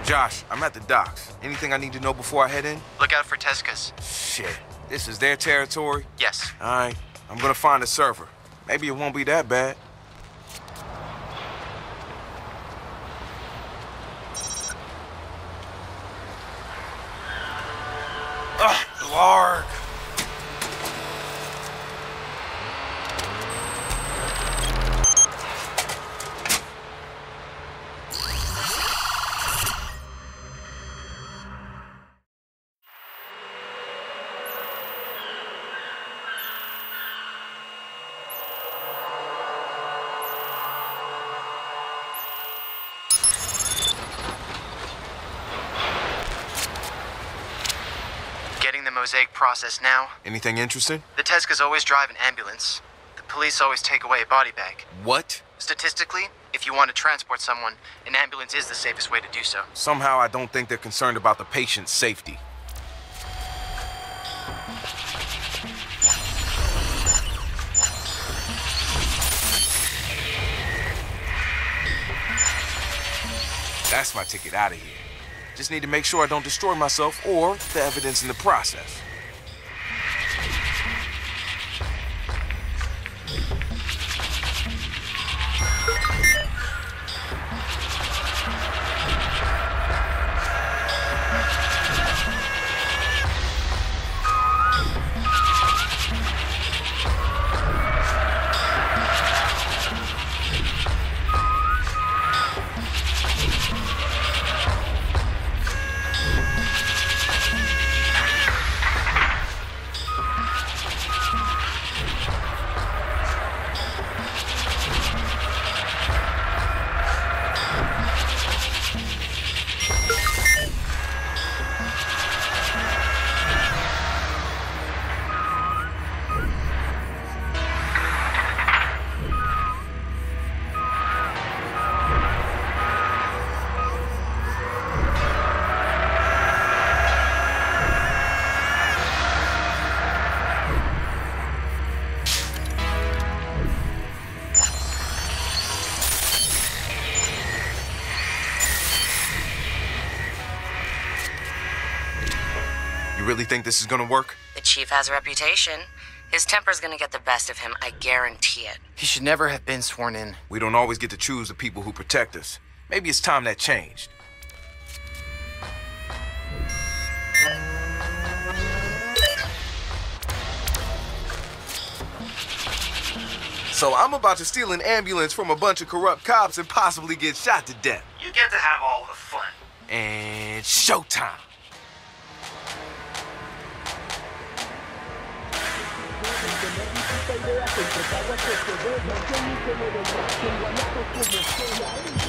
Josh, I'm at the docks. Anything I need to know before I head in? Look out for Tezcas. Shit. This is their territory? Yes. Alright. I'm gonna find a server. Maybe it won't be that bad. Ugh, Larg. Mosaic process now. Anything interesting? The Tezcas always drive an ambulance. The police always take away a body bag. What? Statistically, if you want to transport someone, an ambulance is the safest way to do so. Somehow I don't think they're concerned about the patient's safety. That's my ticket out of here. Just need to make sure I don't destroy myself or the evidence in the process. Think this is gonna work? The chief has a reputation. His temper's gonna get the best of him, I guarantee it. He should never have been sworn in. We don't always get to choose the people who protect us. Maybe it's time that changed. So I'm about to steal an ambulance from a bunch of corrupt cops and possibly get shot to death. You get to have all the fun. And showtime. esta idea que se ve, no sé ni demás, tengo a soy.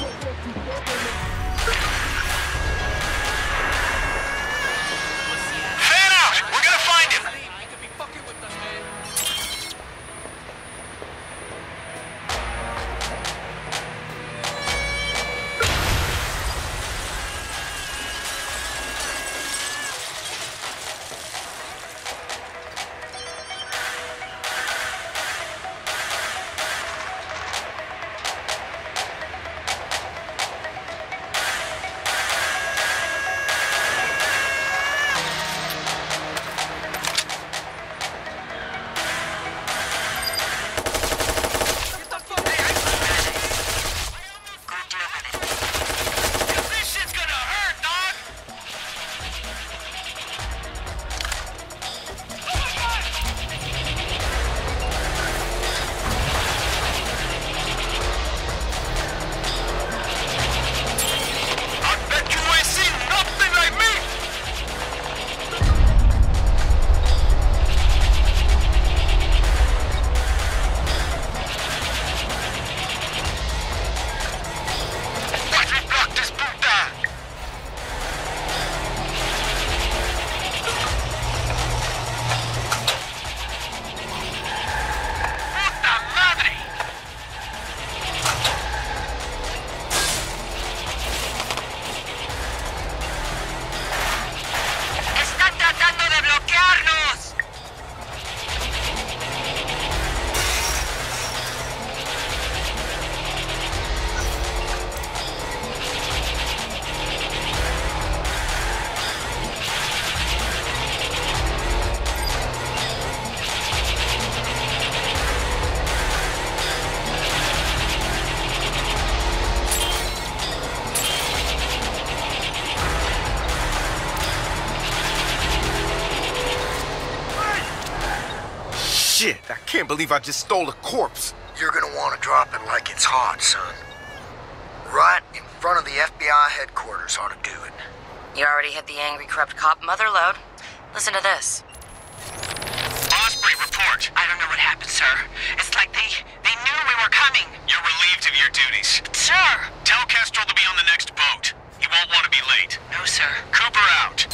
Can't believe I just stole a corpse. You're gonna want to drop it like it's hot, son. Right in front of the FBI headquarters ought to do it. You already hit the angry, corrupt cop motherload. Listen to this. Osprey, report. I don't know what happened, sir. It's like they they knew we were coming. You're relieved of your duties. Sir! Tell Kestrel to be on the next boat. He won't want to be late. No, sir. Cooper out.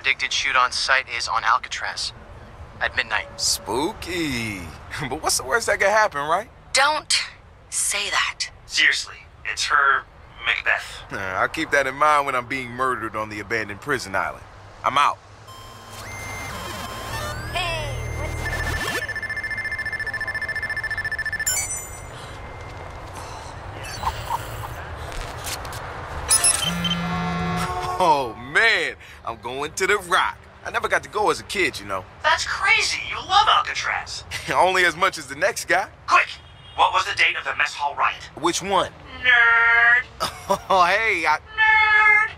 predicted shoot on site is on Alcatraz at midnight. Spooky. but what's the worst that could happen, right? Don't say that. Seriously, it's her Macbeth. Uh, I'll keep that in mind when I'm being murdered on the abandoned prison island. I'm out. Hey! Oh man, I'm going to the Rock. I never got to go as a kid, you know. That's crazy. You love Alcatraz. Only as much as the next guy. Quick, what was the date of the mess hall riot? Which one? Nerd. Oh, hey, I... Nerd.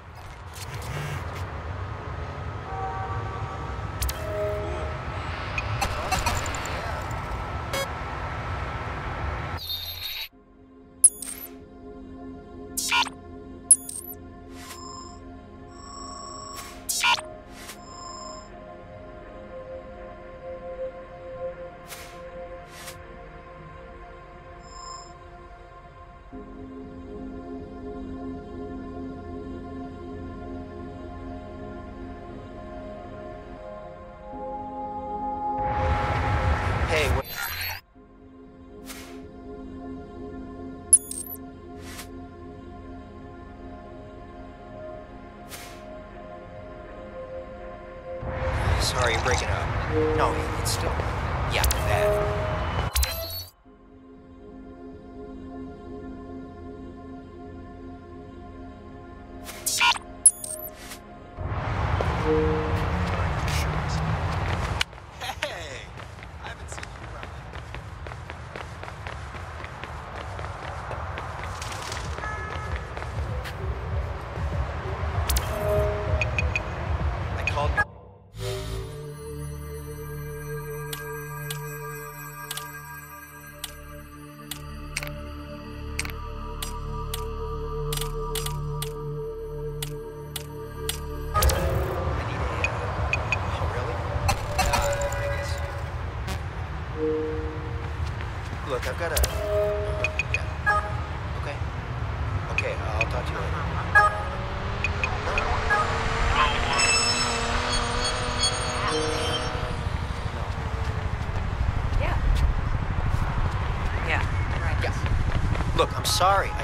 Sorry.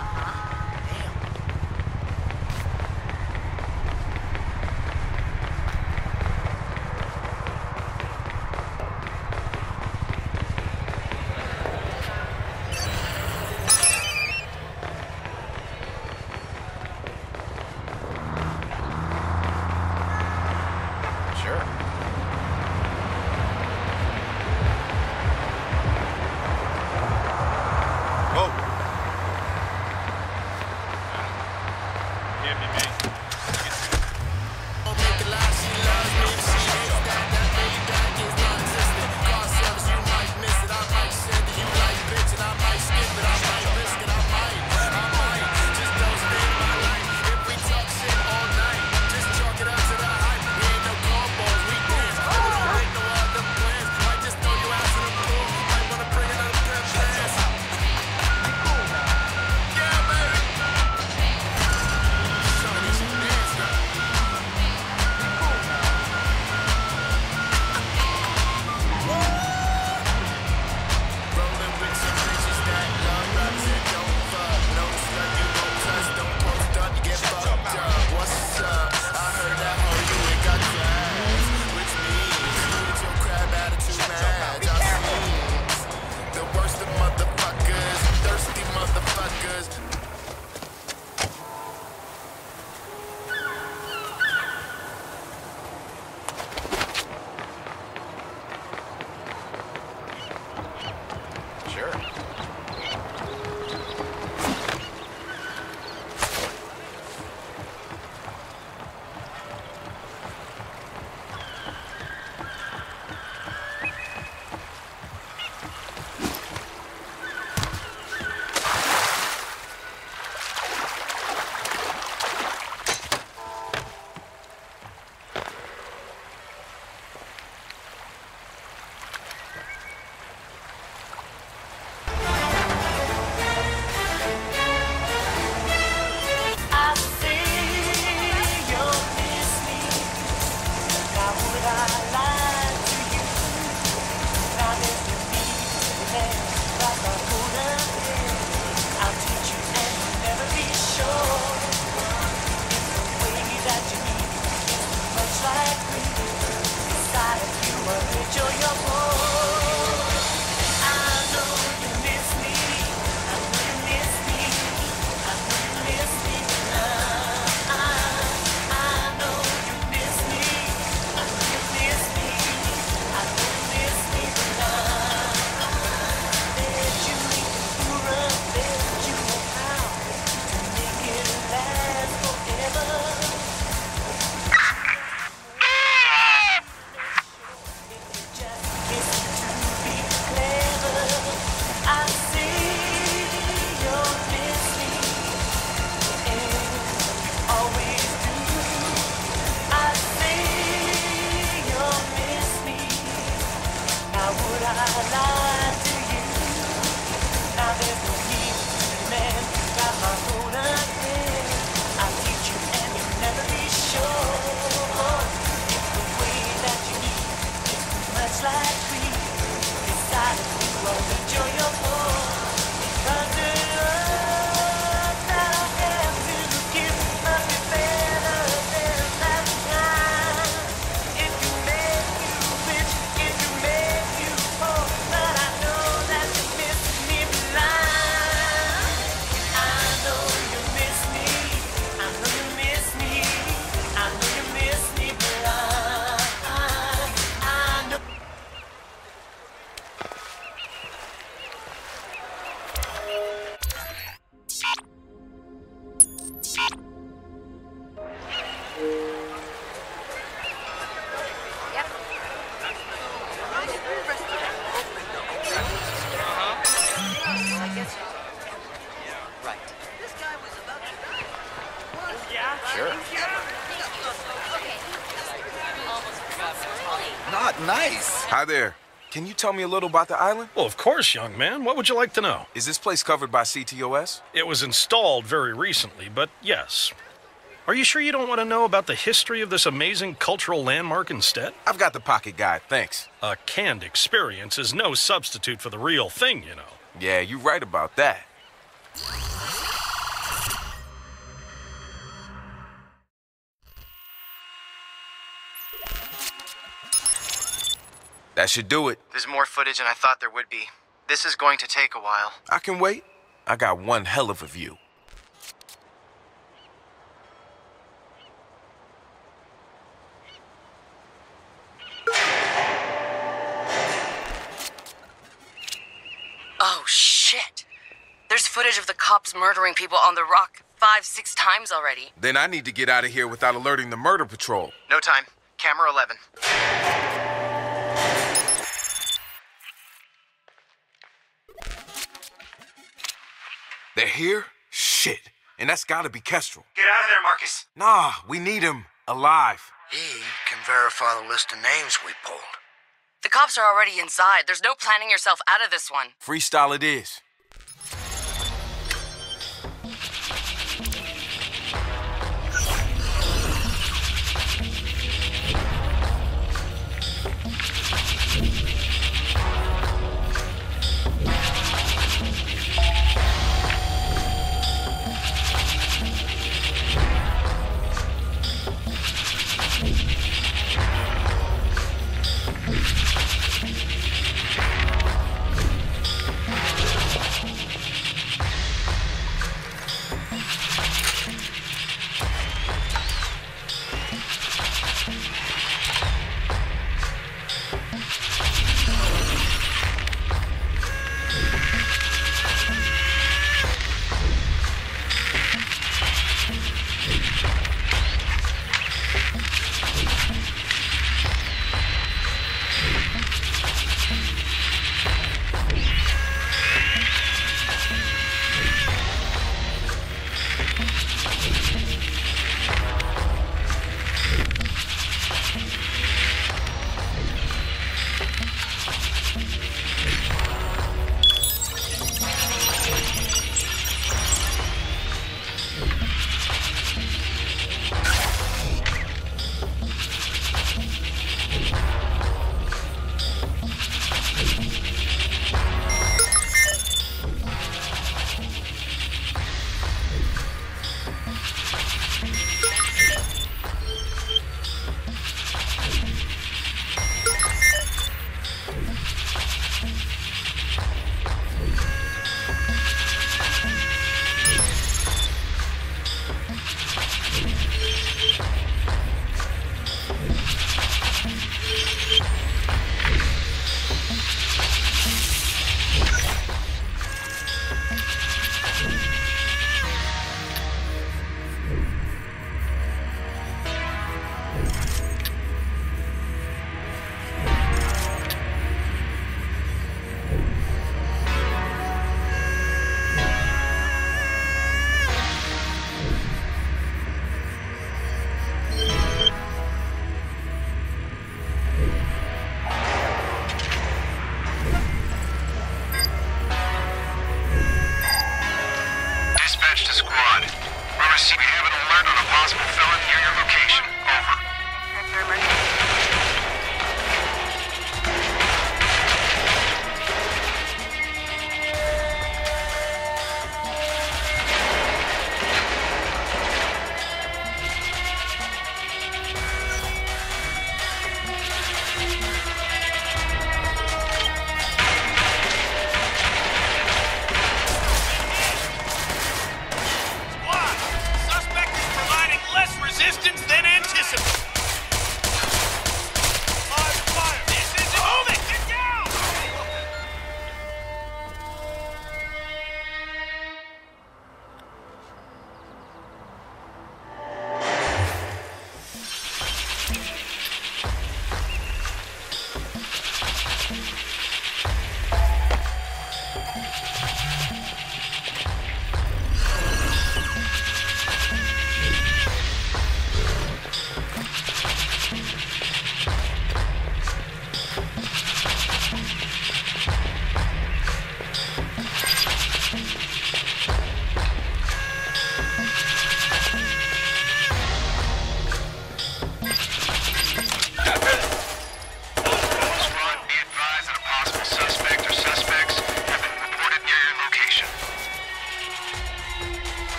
There. Can you tell me a little about the island? Well, of course, young man. What would you like to know? Is this place covered by CTOS? It was installed very recently, but yes. Are you sure you don't want to know about the history of this amazing cultural landmark instead? I've got the pocket guide, thanks. A canned experience is no substitute for the real thing, you know. Yeah, you're right about that. That should do it. There's more footage than I thought there would be. This is going to take a while. I can wait. I got one hell of a view. Oh, shit. There's footage of the cops murdering people on the rock five, six times already. Then I need to get out of here without alerting the murder patrol. No time. Camera 11. They're here? Shit. And that's gotta be Kestrel. Get out of there, Marcus. Nah, we need him alive. He can verify the list of names we pulled. The cops are already inside. There's no planning yourself out of this one. Freestyle it is.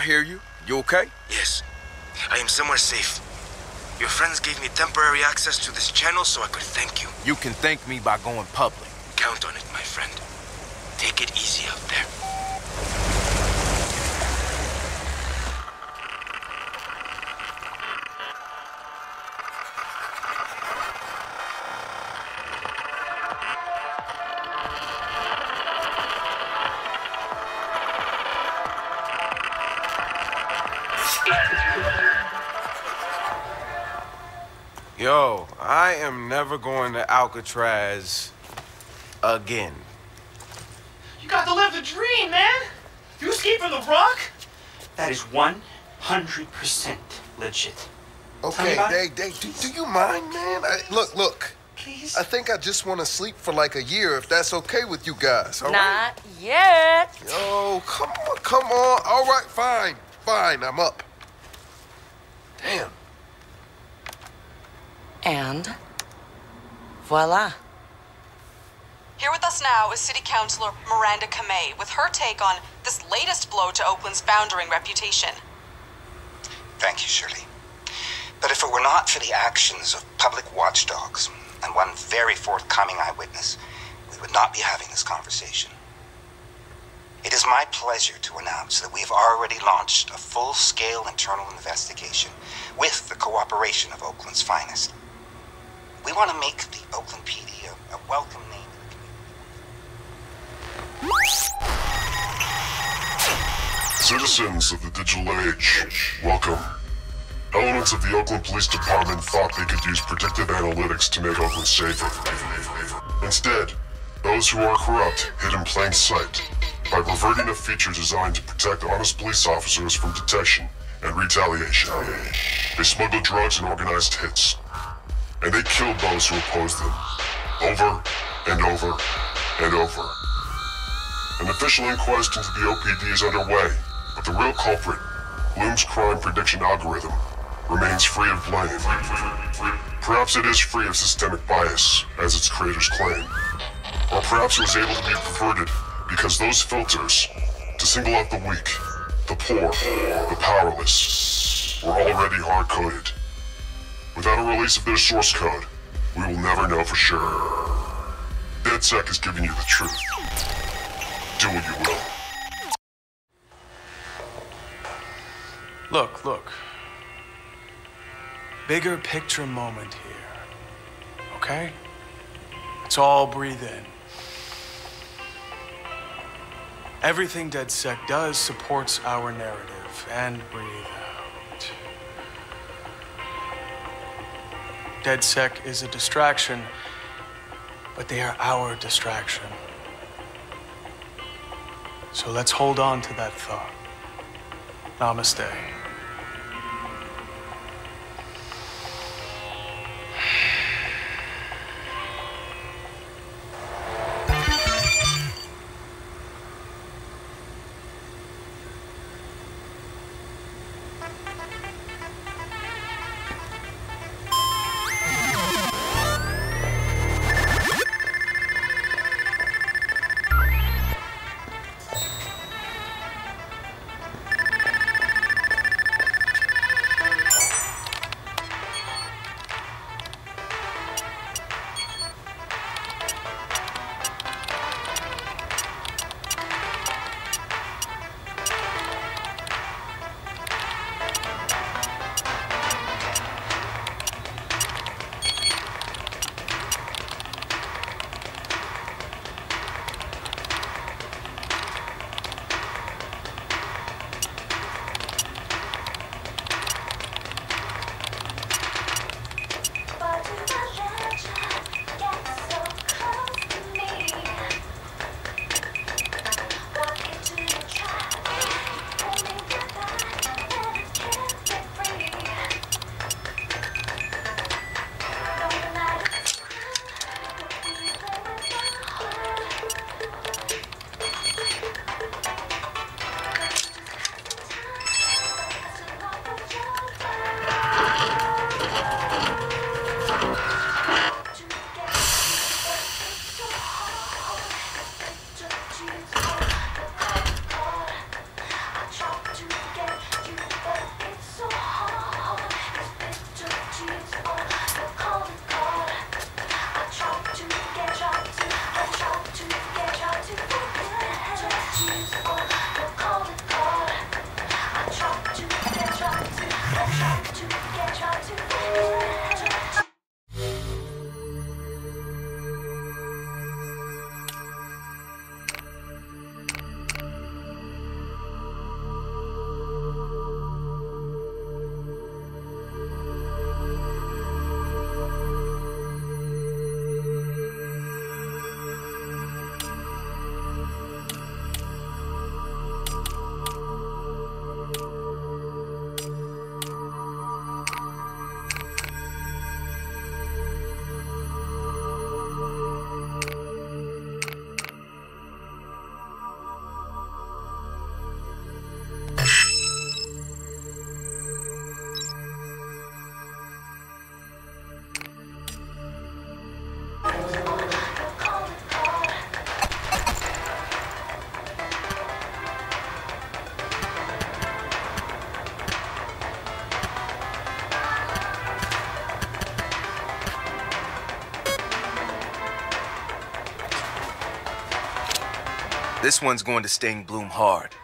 I hear you. You okay? Yes. I am somewhere safe. Your friends gave me temporary access to this channel so I could thank you. You can thank me by going public. never going to Alcatraz again. You got to live the dream, man. You escaped from the rock? That is 100% legit. Okay, Dave, Dave, do, do, you mind, man? I, look, look. Please? I think I just want to sleep for like a year, if that's okay with you guys, all Not right? yet. Oh, come on, come on. All right, fine, fine, I'm up. Damn. And? Voila. Here with us now is City Councilor Miranda Kamei with her take on this latest blow to Oakland's foundering reputation. Thank you, Shirley. But if it were not for the actions of public watchdogs and one very forthcoming eyewitness, we would not be having this conversation. It is my pleasure to announce that we have already launched a full scale internal investigation with the cooperation of Oakland's finest. We want to make the Oakland PD a, a welcome name. Citizens of the digital age, welcome. Elements of the Oakland Police Department thought they could use predictive analytics to make Oakland safer. Instead, those who are corrupt hid in plain sight by perverting a feature designed to protect honest police officers from detection and retaliation. They smuggled drugs and organized hits. And they killed those who opposed them. Over and over and over. An official inquest into the OPD is underway, but the real culprit, Blume's crime prediction algorithm, remains free of blame. Perhaps it is free of systemic bias, as its creators claim. Or perhaps it was able to be perverted because those filters, to single out the weak, the poor, the powerless, were already hard-coded. Without a release of their source code, we will never know for sure. DedSec is giving you the truth. Do what you will. Look, look. Bigger picture moment here. Okay? Let's all breathe in. Everything DedSec does supports our narrative, and breathe DedSec is a distraction, but they are our distraction. So let's hold on to that thought. Namaste. This one's going to sting Blume hard.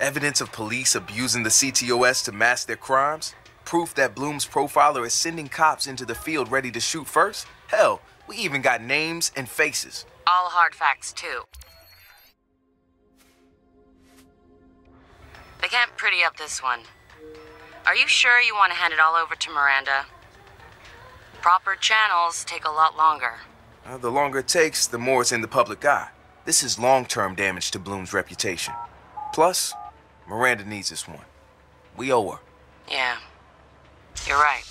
Evidence of police abusing the CTOS to mask their crimes? Proof that Blume's profiler is sending cops into the field ready to shoot first? Hell, we even got names and faces. All hard facts, too. They can't pretty up this one. Are you sure you want to hand it all over to Miranda? Proper channels take a lot longer. Uh, the longer it takes, the more it's in the public eye. This is long-term damage to Blume's reputation. Plus, Miranda needs this one. We owe her. Yeah, you're right.